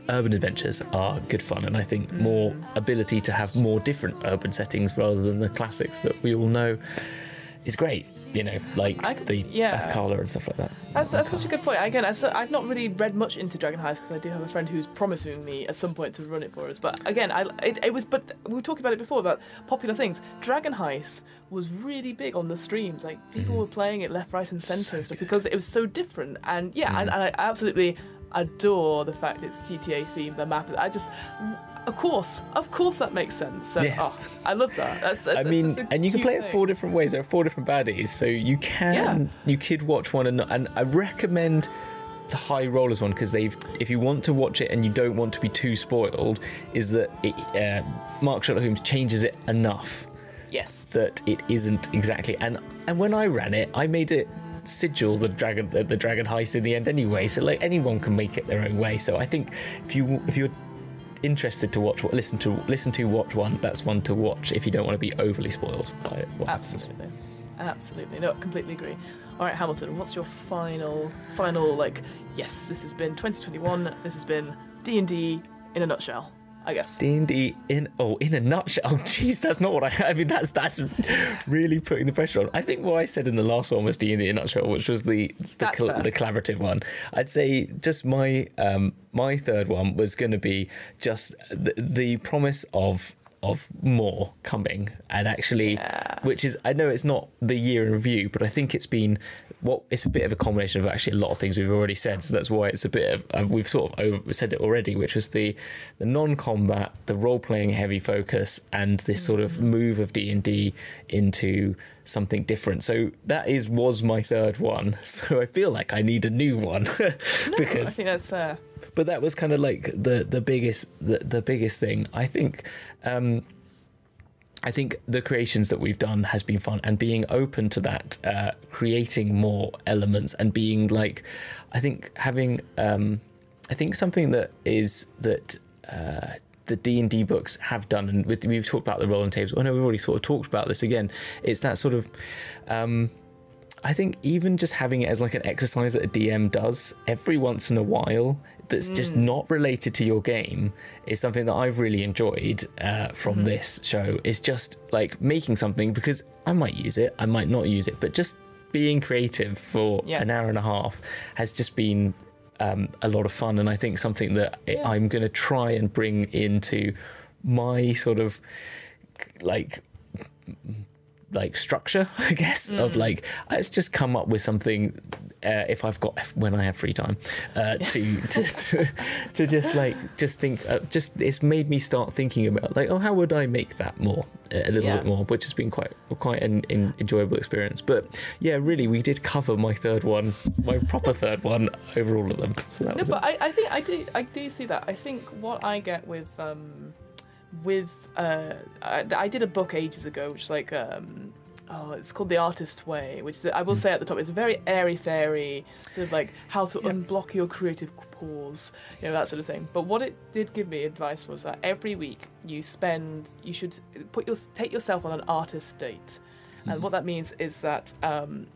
urban adventures are good fun and I think more ability to have more different urban settings rather than the classics that we all know is great you know like could- the yeah. Athkatla and stuff like that That's, that's such a good point. Again, I, have not really read much into Dragon Heist because I do have a friend who's promising me at some point to run it for us. But again, I it, it was. But we were talking about it before about popular things. Dragon Heist was really big on the streams. Like people mm-hmm. were playing it left, right, and centre. So and stuff good. because it was so different. And yeah, and, mm. and I absolutely adore the fact it's GTA themed. The map. I just. Of course, of course, that makes sense. So, Yes. oh, I love that. That's, that's I mean and you can play it four different ways there are four different baddies so you can you could watch one and and I recommend the high rollers one because they've if you want to watch it and you don't want to be too spoiled is that it, uh, Mark Sherlock Holmes changes it enough Yes. that it isn't exactly and and when I ran it I made it sigil the dragon the, the dragon heist in the end anyway so like anyone can make it their own way so I think if you if you're interested to watch listen to listen to watch one that's one to watch if you don't want to be overly spoiled by it what happens. Absolutely. Absolutely. No, completely agree. All right, Hamilton, what's your final, final like? Yes, this has been 2021. This has been D and D in a nutshell. I guess. D and D in oh in a nutshell. Oh jeez, that's not what I. I mean, that's that's really putting the pressure on. I think what I said in the last one was D and D in a nutshell, which was the the, col- the collaborative one. I'd say just my um my third one was going to be just the, the promise of of more coming. And actually which is i know it's not the year in review but i think it's been what it's a bit of a combination of actually a lot of things we've already said. So that's why it's a bit of uh, we've sort of over, said it already which was the the non-combat the role-playing heavy focus and this sort of move of d&d into something different. So that is was my third one. So i feel like i need a new one. I because think that's fair. But that was kind of like the the biggest the, the biggest thing i think um i think the creations that we've done has been fun and being open to that uh creating more elements and being like i think having um i think something that is that uh the D&D books have done and with, we've talked about the rolling tables. Oh no, we've already sort of talked about this again. It's that sort of um I think even just having it as like an exercise that a DM does every once in a while that's just not related to your game is something that I've really enjoyed uh, from this show. Is just like making something because I might use it, I might not use it, but just being creative for Yes. an hour and a half has just been um, a lot of fun, and I think something that Yeah. I'm going to try and bring into my sort of like like structure, I guess, of like let's just come up with something uh, if I've got when I have free time uh, to, to to to just like just think. Uh, just it's made me start thinking about like oh how would I make that more uh, a little Yeah. bit more, which has been quite quite an, an enjoyable experience. But yeah, really, we did cover my third one, my proper third one over all of them. So that No, but I, I think I do I do see that. I think what I get with um with uh I, I did a book ages ago which is like um oh it's called The Artist's Way, which is, I will say at the top it's a very airy fairy sort of like how to unblock your creative pause, you know that sort of thing. But what it did give me advice was that every week you spend you should put your take yourself on an artist date. And what that means is that um,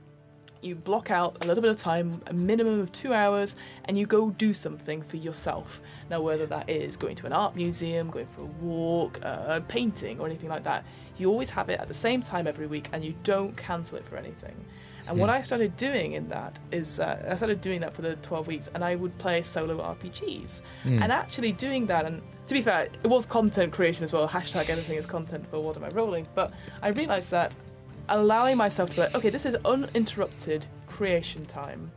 you block out a little bit of time, a minimum of two hours, and you go do something for yourself. Now, whether that is going to an art museum, going for a walk, uh, painting, or anything like that, you always have it at the same time every week and you don't cancel it for anything. And what I started doing in that is uh, I started doing that for the 12 weeks and I would play solo RPGs. And actually doing that, and to be fair, it was content creation as well. Hashtag anything is content for what am I rolling. But I realized that allowing myself to be like, okay, this is uninterrupted creation time.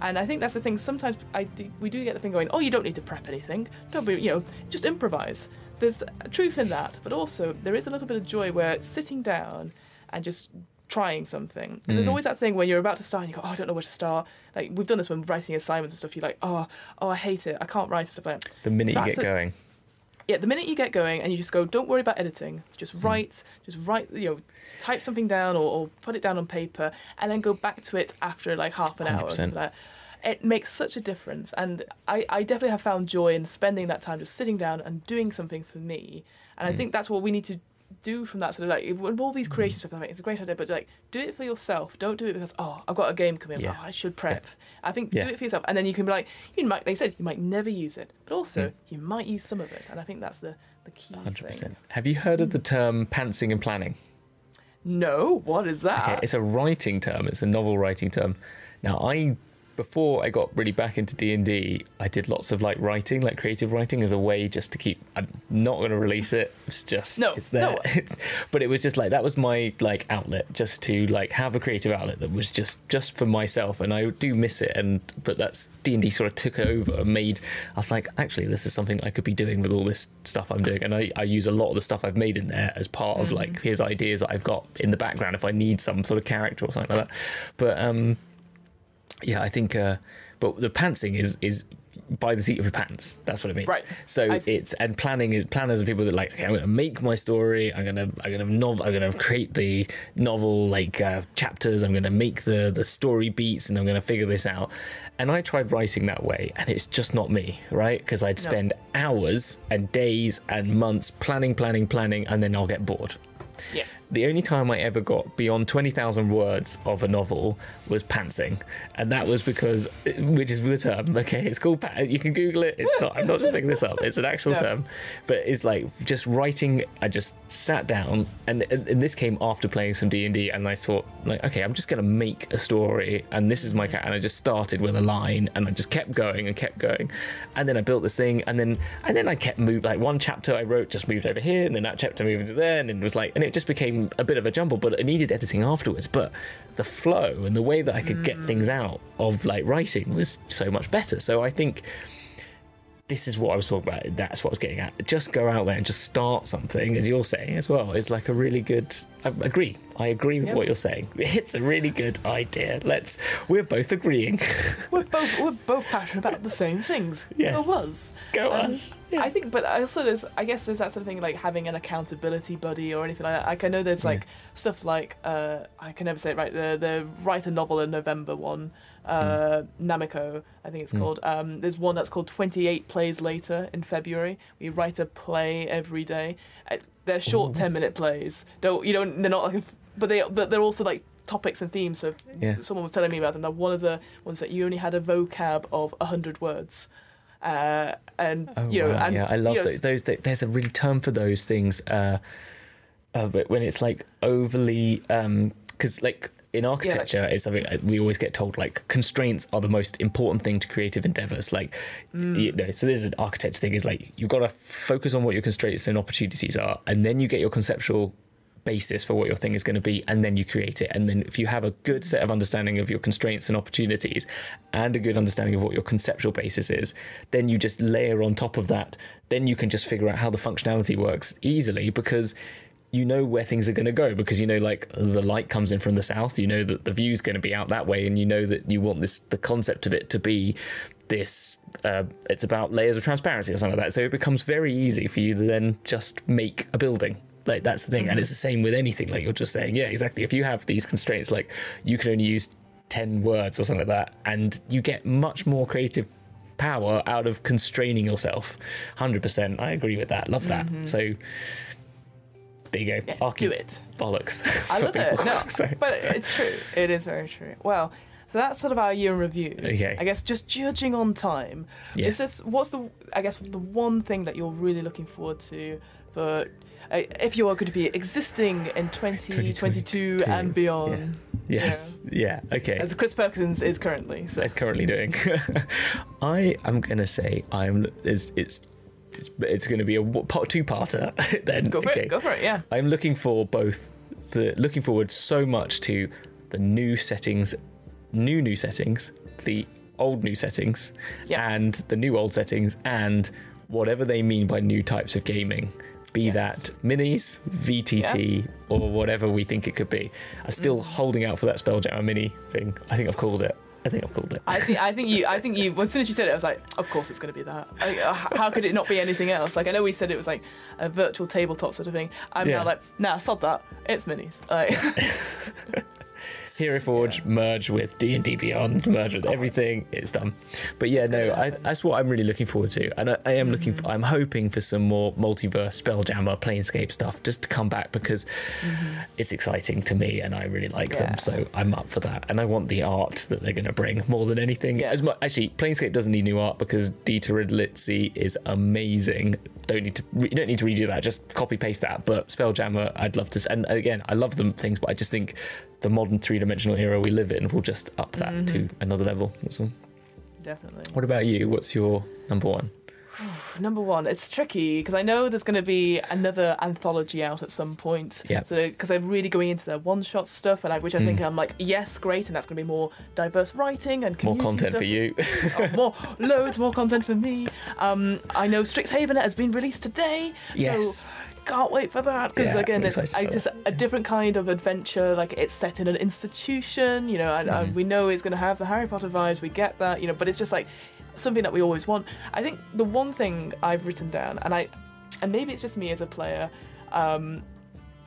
And I think that's the thing. Sometimes I do, we do get the thing going, oh, you don't need to prep anything. Don't be, you know, just improvise. There's truth in that, but also there is a little bit of joy where it's sitting down and just trying something. 'Cause There's mm. always that thing when you're about to start and you go, oh, I don't know where to start. Like we've done this when writing assignments and stuff. You're like, oh, oh, I hate it. I can't write stuff like the minute you get a- going. Yeah, the minute you get going and you just go, don't worry about editing. Just mm. write, just write, you know, type something down or, or put it down on paper and then go back to it after like half an hour. Or 100%. something like that. It makes such a difference. And I, I definitely have found joy in spending that time just sitting down and doing something for me. And I mm. think that's what we need to do from that sort of like when all these creation stuff I think it's a great idea but like do it for yourself don't do it because oh I've got a game coming Yeah. oh, I should prep I think Yeah. do it for yourself and then you can be like you might like said you might never use it but also Mm. you might use some of it and I think that's the the key Hundred percent. Have you heard of the term pantsing and planning? no what is that Okay, it's a writing term. It's a novel writing term. Now, I before I got really back into D and D, I did lots of like writing, like creative writing, as a way just to keep. I'm not going to release it. It's just No, it's there. no. It's, but it was just like that was my like outlet, just to like have a creative outlet that was just just for myself, and I do miss it. And but that's D and D sort of took over and made. I was like, actually, this is something I could be doing with all this stuff I'm doing, and I, I use a lot of the stuff I've made in there as part of like here's ideas that I've got in the background if I need some sort of character or something like that. But um, yeah, I think. Uh, but the pantsing is is by the seat of your pants. That's what it means. Right. So I've- it's and planning is planners are people that like okay, I'm going to make my story. I'm going to I'm going to I'm going to create the novel like uh, chapters. I'm going to make the the story beats, and I'm going to figure this out. And I tried writing that way, and it's just not me, right? Because I'd No. spend hours and days and months planning, planning, planning, and then I'll get bored yeah the only time I ever got beyond 20,000 words of a novel was pantsing. And that was because, which is the term, okay? It's called, pa- you can Google it. It's not, I'm not just making this up. It's an actual No. term. But it's like just writing, I just sat down and, and and this came after playing some D&D and I thought, like, okay, I'm just going to make a story and this is my cat. And I just started with a line and I just kept going and kept going. And then I built this thing and then, and then I kept moving, like one chapter I wrote just moved over here and then that chapter moved to there and it was like, and it just became a bit of a jumble, but it needed editing afterwards. But the flow and the way that I could get hmm. things out of like writing was so much better. So I think this is what I was talking about. That's what I was getting at. Just go out there and just start something, as you're saying as well. Is like a really good. I agree. I agree with Yeah. what you're saying. It's a really good idea. Let's. We're both agreeing. We're both we're both passionate about the same things. Yes. Go us. Go Um, us. Yeah. I think, but also there's, I guess there's that sort of thing like having an accountability buddy or anything like that. Like I know there's like stuff like uh, I can never say it right. The the write a novel in November one, uh, Namiko, I think it's Mm. called. Um, there's one that's called 28 Plays Later in February. We write a play every day. Uh, They're short Ooh. 10 minute plays. Don't you don't they're not like, a but they but they're also like topics and themes. So Yeah. someone was telling me about them. That one of the ones that you only had a vocab of 100 words. Uh, and Oh, you know, wow. and yeah, I love you know, those. those. th- There's a really term for those things. Uh, uh, but when it's like overly, because like in architecture, it's something we always get told. Like constraints are the most important thing to creative endeavors. Like, Mm. you know, so this is an architecture thing. Is like you've got to focus on what your constraints and opportunities are, and then you get your conceptual basis for what your thing is going to be and then you create it and then if you have a good set of understanding of your constraints and opportunities and a good understanding of what your conceptual basis is then you just layer on top of that then you can just figure out how the functionality works easily because you know where things are going to go because you know like the light comes in from the south you know that the view's going to be out that way and you know that you want this the concept of it to be this uh, it's about layers of transparency or something like that. So it becomes very easy for you to then just make a building. Like that's the thing. And it's the same with anything. Like you're just saying yeah exactly. If you have these constraints like you can only use 10 words or something like that and you get much more creative power out of constraining yourself. 100% i agree with that. Love that. So there you go Yeah, do it. bollocks I love it. people. No, Sorry. but it's true. It is very true. Well, so that's sort of our year in review. Okay. I guess just judging on time. Yes. Is this what's the I guess the one thing that you're really looking forward to for uh, if you are going to be existing in 2022 2022, and beyond, yes yeah okay as Chris Perkins is currently. So. is currently doing. I am gonna say I'm it's it's it's, it's going to be a two parter then. Go for okay. it. Go for it. Yeah. I'm looking for both the looking forward so much to the new settings, new new settings, the old new settings, Yeah. and the new old settings, and whatever they mean by new types of gaming. Be Yes. that minis, VTT, or whatever we think it could be. I'm still Mm. holding out for that Spelljammer mini thing. I think I've called it. I think I've called it. I think I think you I think you well, as soon as you said it I was like of course it's going to be that. Like, uh, how could it not be anything else? Like I know we said it was like a virtual tabletop sort of thing. I'm Yeah. now like nah sod that. It's minis. Like Hero Forge merge with D and D Beyond, merge with everything. It's done. But yeah, no, I, that's what I'm really looking forward to, and I, I am looking for. I'm hoping for some more multiverse, Spelljammer, Planescape stuff just to come back because it's exciting to me, and I really like Yeah. them. So I'm up for that, and I want the art that they're going to bring more than anything. Yeah. As much actually, Planescape doesn't need new art because DiTerlizzi is amazing. Don't need to. Re- you don't need to redo that. Just copy paste that. But Spelljammer, I'd love to. And again, I love them things, but I just think the modern three dimensional era we live in we'll just up that to another level. That's all. definitely What about you? What's your number one? number one it's tricky because I know there's going to be another anthology out at some point Yeah. so because I'm really going into their one shot stuff and I, which I think I'm like yes great and that's going to be more diverse writing and More content stuff. for you. oh, more loads more content for me. Um, I know Strixhaven has been released today, Yes. so can't wait for that because Yeah, again, it's just a different kind of adventure. Like it's set in an institution, you know, and, Mm-hmm. and we know it's going to have the Harry Potter vibes. We get that, you know, but it's just like something that we always want. I think the one thing I've written down, and I, and maybe it's just me as a player. Um,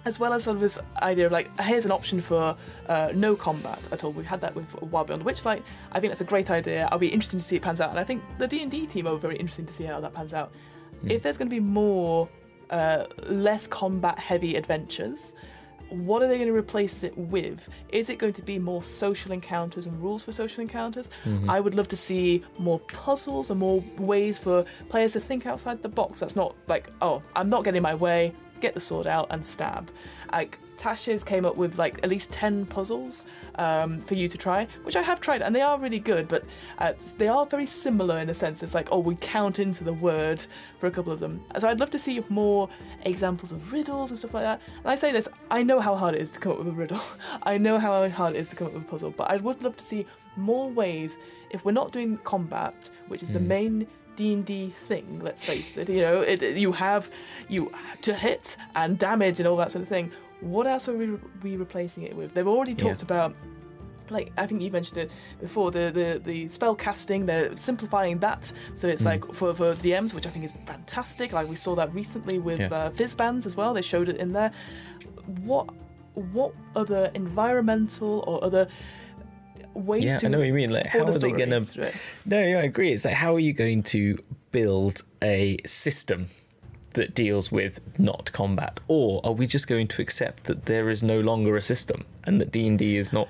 as well as sort of this idea of like here's an option for uh, no combat at all. We've had that with Wild Beyond the Witchlight. I think that's a great idea. I'll be interested to see it pans out, and I think the D and D team are very interesting to see how that pans out. If there's going to be more uh, less combat heavy adventures, what are they going to replace it with? Is it going to be more social encounters and rules for social encounters? Mm-hmm. I would love to see more puzzles and more ways for players to think outside the box. That's not like, oh, I'm not getting my way, get the sword out and stab. Like Tasha's came up with like at least 10 puzzles um, for you to try, which I have tried and they are really good, but uh, they are very similar in a sense. It's like, oh, we count into the word for a couple of them. So I'd love to see more examples of riddles and stuff like that. And I say this, I know how hard it is to come up with a riddle. I know how hard it is to come up with a puzzle, but I would love to see more ways if we're not doing combat, which is the main D&D thing, let's face it, you know, it, you have you to hit and damage and all that sort of thing. What else are we, we replacing it with? They've already talked Yeah. about like I think you mentioned it before the the the spell casting they're simplifying that so it's like for for DMs which I think is fantastic like we saw that recently with Yeah. uh, Fizban's as well they showed it in there what what other environmental or other ways Yeah, to I know what you mean. Like, how the are they going to to? No, yeah, I agree. It's like, how are you going to build a system that deals with not combat, or are we just going to accept that there is no longer a system and that D and D is not?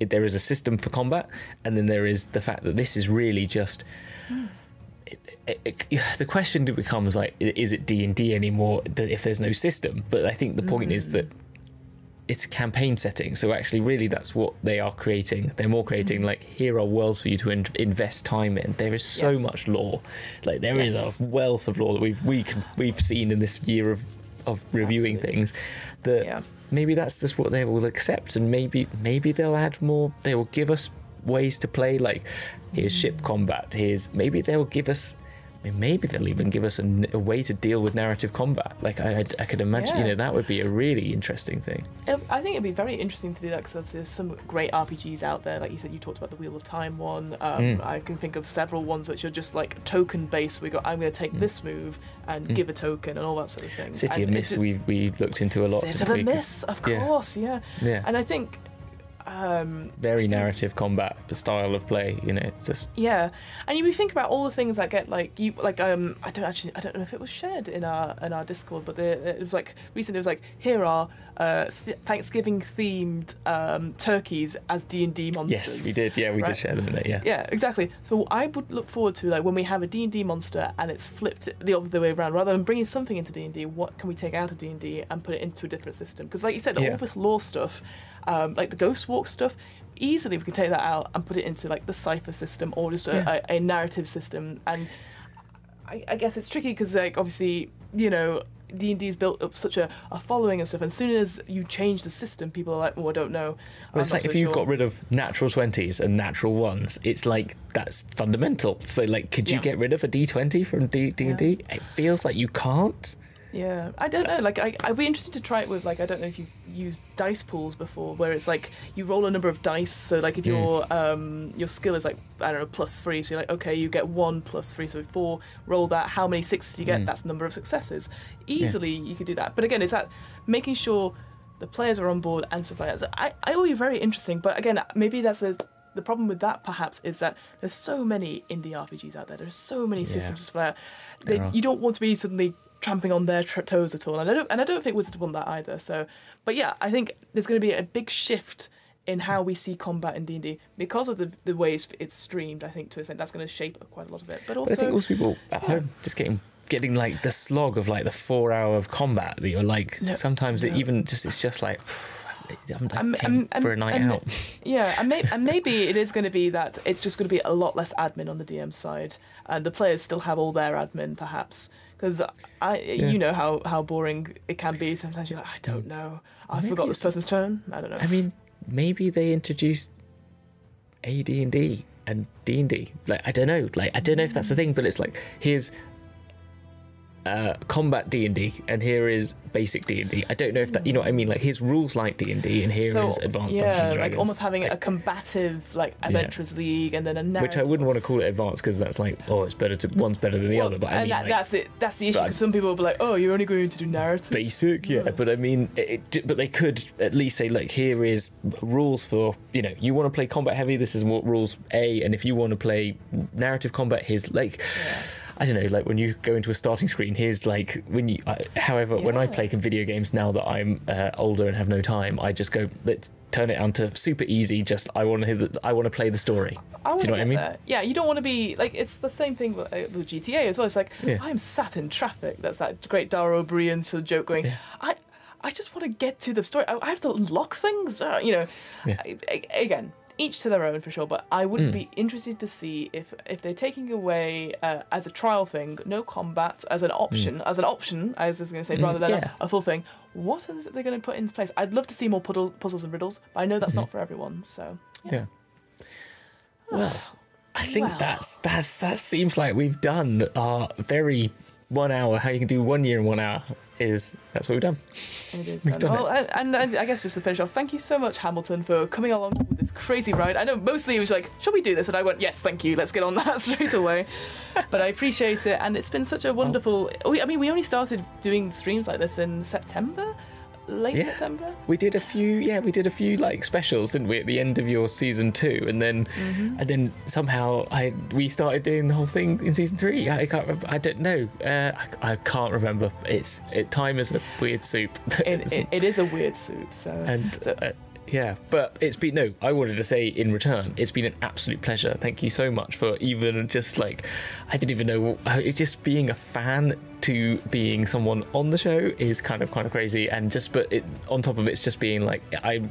it- There is a system for combat, and then there is the fact that this is really just. It, it, it- the question becomes like, is it D and D anymore if there's no system? But I think the point is mm-hmm. that it's a campaign setting so actually really that's what they are creating they're more creating mm-hmm. like here are worlds for you to in- invest time in there is so Yes. much lore like there is Yes. a wealth of lore that we've we can, we've seen in this year of of reviewing Absolutely. things that Yeah. maybe that's just what they will accept and maybe maybe they'll add more they will give us ways to play like here's mm-hmm. ship combat here's maybe they'll give us I mean, maybe they'll even give us a way to deal with narrative combat. Like I, I, I could imagine, yeah. you know, that would be a really interesting thing. I think it'd be very interesting to do that because there's some great RPGs out there. Like you said, you talked about the Wheel of Time one. Um, Mm. I can think of several ones which are just like token based. We got I'm going to take this move and give a token and all that sort of thing. Mm. City and of Mist, we we looked into a lot. City of a Miss, of yeah. course, yeah. Yeah. And I think, um, very narrative combat style of play. You know, it's just yeah, and you think about all the things that get like you like um I don't actually I don't know if it was shared in our in our Discord, but the, it was like recently it was like here are uh, th- Thanksgiving themed um, turkeys as D and D monsters. yes, we did. Yeah, we right? did share them in there. Yeah. Yeah, exactly. So I would look forward to like when we have a D&D monster and it's flipped the other way around. Rather than bringing something into D&D, what can we take out of D&D and put it into a different system? Because like you said, Yeah. all this lore stuff, um, like the Ghostwalk stuff, easily we can take that out and put it into like the Cipher system or just a, Yeah. a, a narrative system. And I, I guess it's tricky because like obviously you know D&D D's built up such a, a following and stuff. And as soon as you change the system, people are like, "Well, I don't know." Well, it's like not if so you sure." got rid of natural twenties and natural ones, it's like that's fundamental. So, like, could you Yeah. get rid of a D twenty from D D and D? It feels like you can't. Yeah, I don't know. Like, I, I'd be interested to try it with like I don't know if you've used dice pools before, where it's like you roll a number of dice. So like if Mm. your um your skill is like I don't know plus three, so you're like okay, you get one plus three, so four. Roll that. How many sixes do you get? Mm. That's the number of successes. Easily you could do that. But again, it's that making sure the players are on board and stuff like that. So I I will be very interesting. But again, maybe that's a, the problem with that perhaps is that there's so many indie RPGs out there. There's so many Yeah. systems where they, you don't want to be suddenly tramping on their toes at all. And I don't and I don't think Wizards want that either. So, but yeah, I think there's going to be a big shift in how we see combat in D and D because of the the ways it's streamed. I think to a extent that's going to shape quite a lot of it. But But also, I think also people at yeah. home just getting getting like the slog of like the four hour of combat that you're like No, sometimes it even just it's just like I'm, I came um, for a night out. yeah, and, may- and maybe it is going to be that it's just going to be a lot less admin on the DM side, and the players still have all their admin, perhaps. Because I, you know how, how boring it can be. Sometimes you're like, I don't mm. know, I Maybe forgot this person's turn. I don't know. I mean, maybe they introduced AD and D and D and D. Like I don't know. Like I don't know if that's the mm. thing, but it's like here's uh, combat D and D, and here is basic D and D. I don't know if that you know what I mean. Like here's rules like D and D, and here is so advanced yeah, Dungeons like Dragons. almost having Like, a combative like adventurers league, and then a narrative. which I wouldn't want to call it advanced because that's like oh it's better to one's better than the Well, other. But I mean that, like, that's it. That's the issue. Because some people will be like, "Oh, you're only going to do narrative." basic yeah but i mean it, it, but they could at least say like here is rules for you know you want to play combat heavy this is what rules a and if you want to play narrative combat here's like I don't know, like when you go into a starting screen, here's like when you. I, however, when I play video games now that I'm uh, older and have no time, I just go let's turn it on to super easy. Just I want to hear the, I want to play the story. I Do you know what I mean? There. Yeah, you don't want to be like it's the same thing with, uh, with GTA as well. It's like Yeah. I'm sat in traffic. That's that great Dara Ó Briain sort of joke going. Yeah. I I just want to get to the story. I, I have to unlock things. Uh, you know, Yeah. I- I- again. Each to their own for sure, but I would Mm. be interested to see if if they're taking away uh, as a trial thing, no combat as an option, as an option, as I was going to say, Mm, rather than yeah. a, a full thing. What is it they're going to put into place? I'd love to see more puddle, puzzles and riddles, but I know that's Mm-hmm. not for everyone. So Yeah. Well, I think Well. that's that's that seems like we've done our very one hour. How you can do one year in one hour is that's what we've done. It is We've done. done oh, Well, and, and I guess just to finish off, thank you so much, Hamilton, for coming along with this crazy ride. I know mostly it was like, should we do this? And I went, yes, thank you. Let's get on that straight away. but I appreciate it, and it's been such a wonderful. we- I mean, we only started doing streams like this in September, late Yeah. September. We did a few, yeah, we did a few like specials, didn't we, at the end of your season two, and then Mm-hmm. and then somehow I we started doing the whole thing in season three. I can't, remember, I don't know, uh, I, I can't remember. It's it, time is a weird soup. It, it, it is a weird soup. So and so, uh, yeah, but it's been no. I wanted to say in return, it's been an absolute pleasure. Thank you so much for even just like I didn't even know uh, it just being a fan to being someone on the show is kind of kind of crazy, and just but it on top of it's just being like I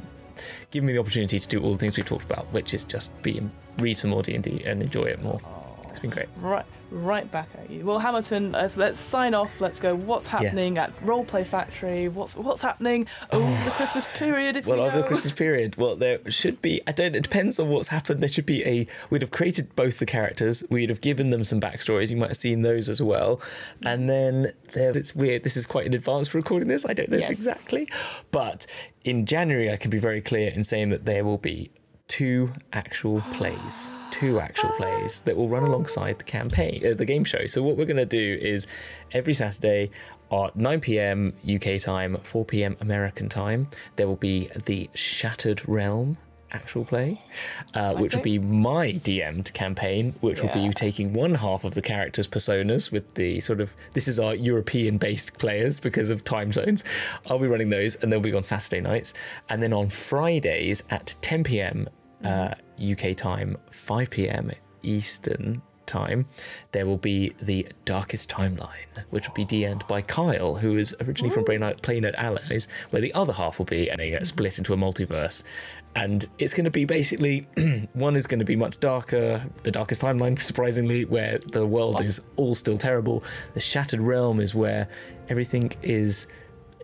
give me the opportunity to do all the things we talked about, which is just being read some more D and D and enjoy it more. It's been great. right, right back at you. Well, Hamilton, uh, let's, let's sign off. Let's go. What's happening at Roleplay Factory? What's what's happening over the Christmas period? If Well, over the? Christmas period, well, there should be. I don't. It depends on what's happened. There should be a. We'd have created both the characters. We'd have given them some backstories. You might have seen those as well. And mm. then there. It's weird. This is quite in advance for recording this. I don't know Yes. exactly, but in January, I can be very clear in saying that there will be two actual plays, two actual plays that will run alongside the campaign, uh, the game show. So what we're going to do is every Saturday at 9 p.m. UK time, 4 p.m. American time, there will be the Shattered Realm actual play, uh, which will be my DM'd campaign, which will Yeah. be taking one half of the characters' personas with the sort of this is our European based players because of time zones. I'll be running those and they'll be on Saturday nights. And then on Fridays at 10 pm uh, UK time, 5 pm Eastern time, there will be the Darkest Timeline, which will be DM'd by Kyle, who is originally from Play Night, Play Night Allies, where the other half will be, and they get split into a multiverse. And it's going to be basically one is going to be much darker, the darkest timeline, surprisingly, where the world is all still terrible. The Shattered Realm is where everything is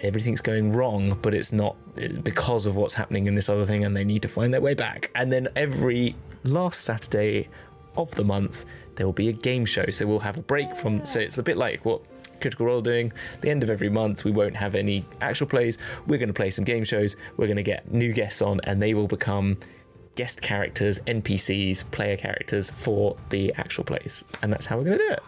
everything's going wrong, but it's not uh, because of what's happening in this other thing, and they need to find their way back. And then every last Saturday of the month, there will be a game show. So we'll have a break from. So it's a bit like what Critical Role doing. The end of every month, we won't have any actual plays. We're going to play some game shows. We're going to get new guests on, and they will become guest characters, NPCs, player characters for the actual plays, and that's how we're going to do it.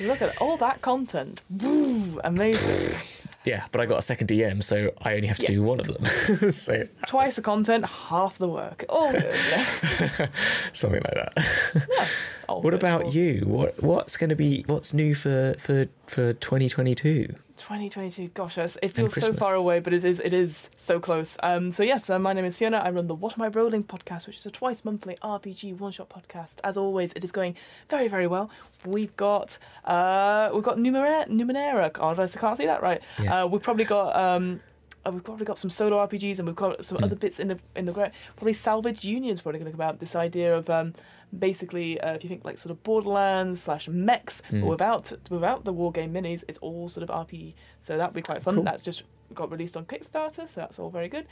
Look at all that content. Woo, amazing. Yeah, but I got a second DM, so I only have to Yeah. do one of them. so Twice the content, half the work. All good. Yeah. something like that. All What all about you? What what's going to be what's new for for for 2022? 2022. Gosh, it feels so far away, but it is it is so close. Um, so yes, uh, my name is Fiona. I run the What Am I Rolling podcast, which is a twice monthly RPG one shot podcast. As always, it is going very very well. We've got uh, we've got Numenera. Numenera. God, I can't say that right. Yeah. Uh, we've probably got. Um, uh, we've probably got some solo RPGs and we've got some Hmm. other bits in the in the probably Salvage Union's probably going to come out. This idea of um, basically uh, if you think like sort of Borderlands slash mechs, Hmm. but without without the war game minis, it's all sort of RP. So that would be quite fun. Cool. That's just got released on Kickstarter, so that's all very good.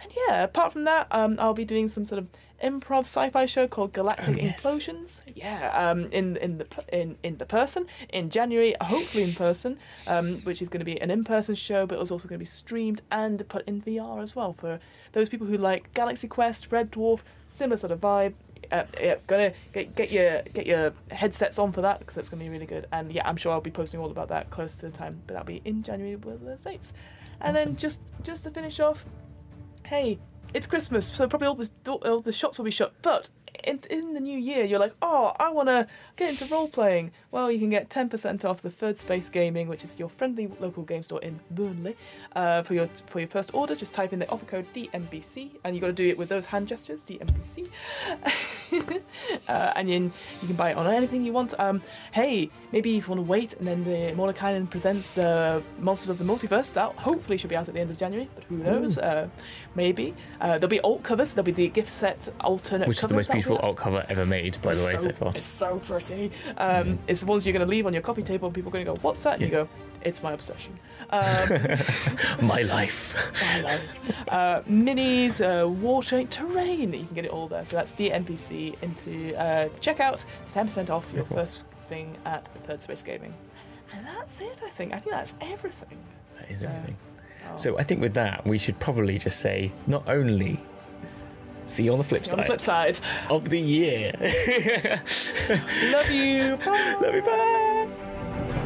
And yeah, apart from that, um, I'll be doing some sort of improv sci-fi show called Galactic Oh, yes. Implosions. Yeah, um, in in the in in the person in January, hopefully in person, um, which is going to be an in-person show, but it's also going to be streamed and put in VR as well for those people who like Galaxy Quest, Red Dwarf, similar sort of vibe. Uh, yeah, gonna get get your get your headsets on for that because that's gonna be really good. And yeah, I'm sure I'll be posting all about that closer to the time, but that'll be in January with the states. And Awesome. then just just to finish off, hey, it's Christmas, so probably all the all the shops will be shut. But in in the new year, you're like, oh, I want to get into role playing. Well, you can get 10% off the Third Space Gaming, which is your friendly local game store in Burnley. Uh, for your for your first order, just type in the offer code DMBC, and you got to do it with those hand gestures, DMBC. uh, and then you can buy it on anything you want. Um, hey, maybe if you want to wait, and then the Mordenkainen presents uh, Monsters of the Multiverse, that hopefully should be out at the end of January, but who knows? Uh, maybe. Uh, there'll be alt covers, there'll be the gift set alternate Which is the covers most that'll be beautiful alt cover ever made, by the way, so far. It's so pretty. Um, It's the ones you're going to leave on your coffee table, and people are going to go, What's that? And you go, It's my obsession. Um, My life. my life. Uh, minis, uh, water, terrain. You can get it all there. So that's DMBC into uh, checkout. It's 10% off your Cool. first thing at Third Space Gaming. And that's it, I think. I think that's everything. That is So- everything. Oh. So I think with that, we should probably just say not only See you on the flip See side. On the flip side of the year. Love you. Bye. Love you. Bye.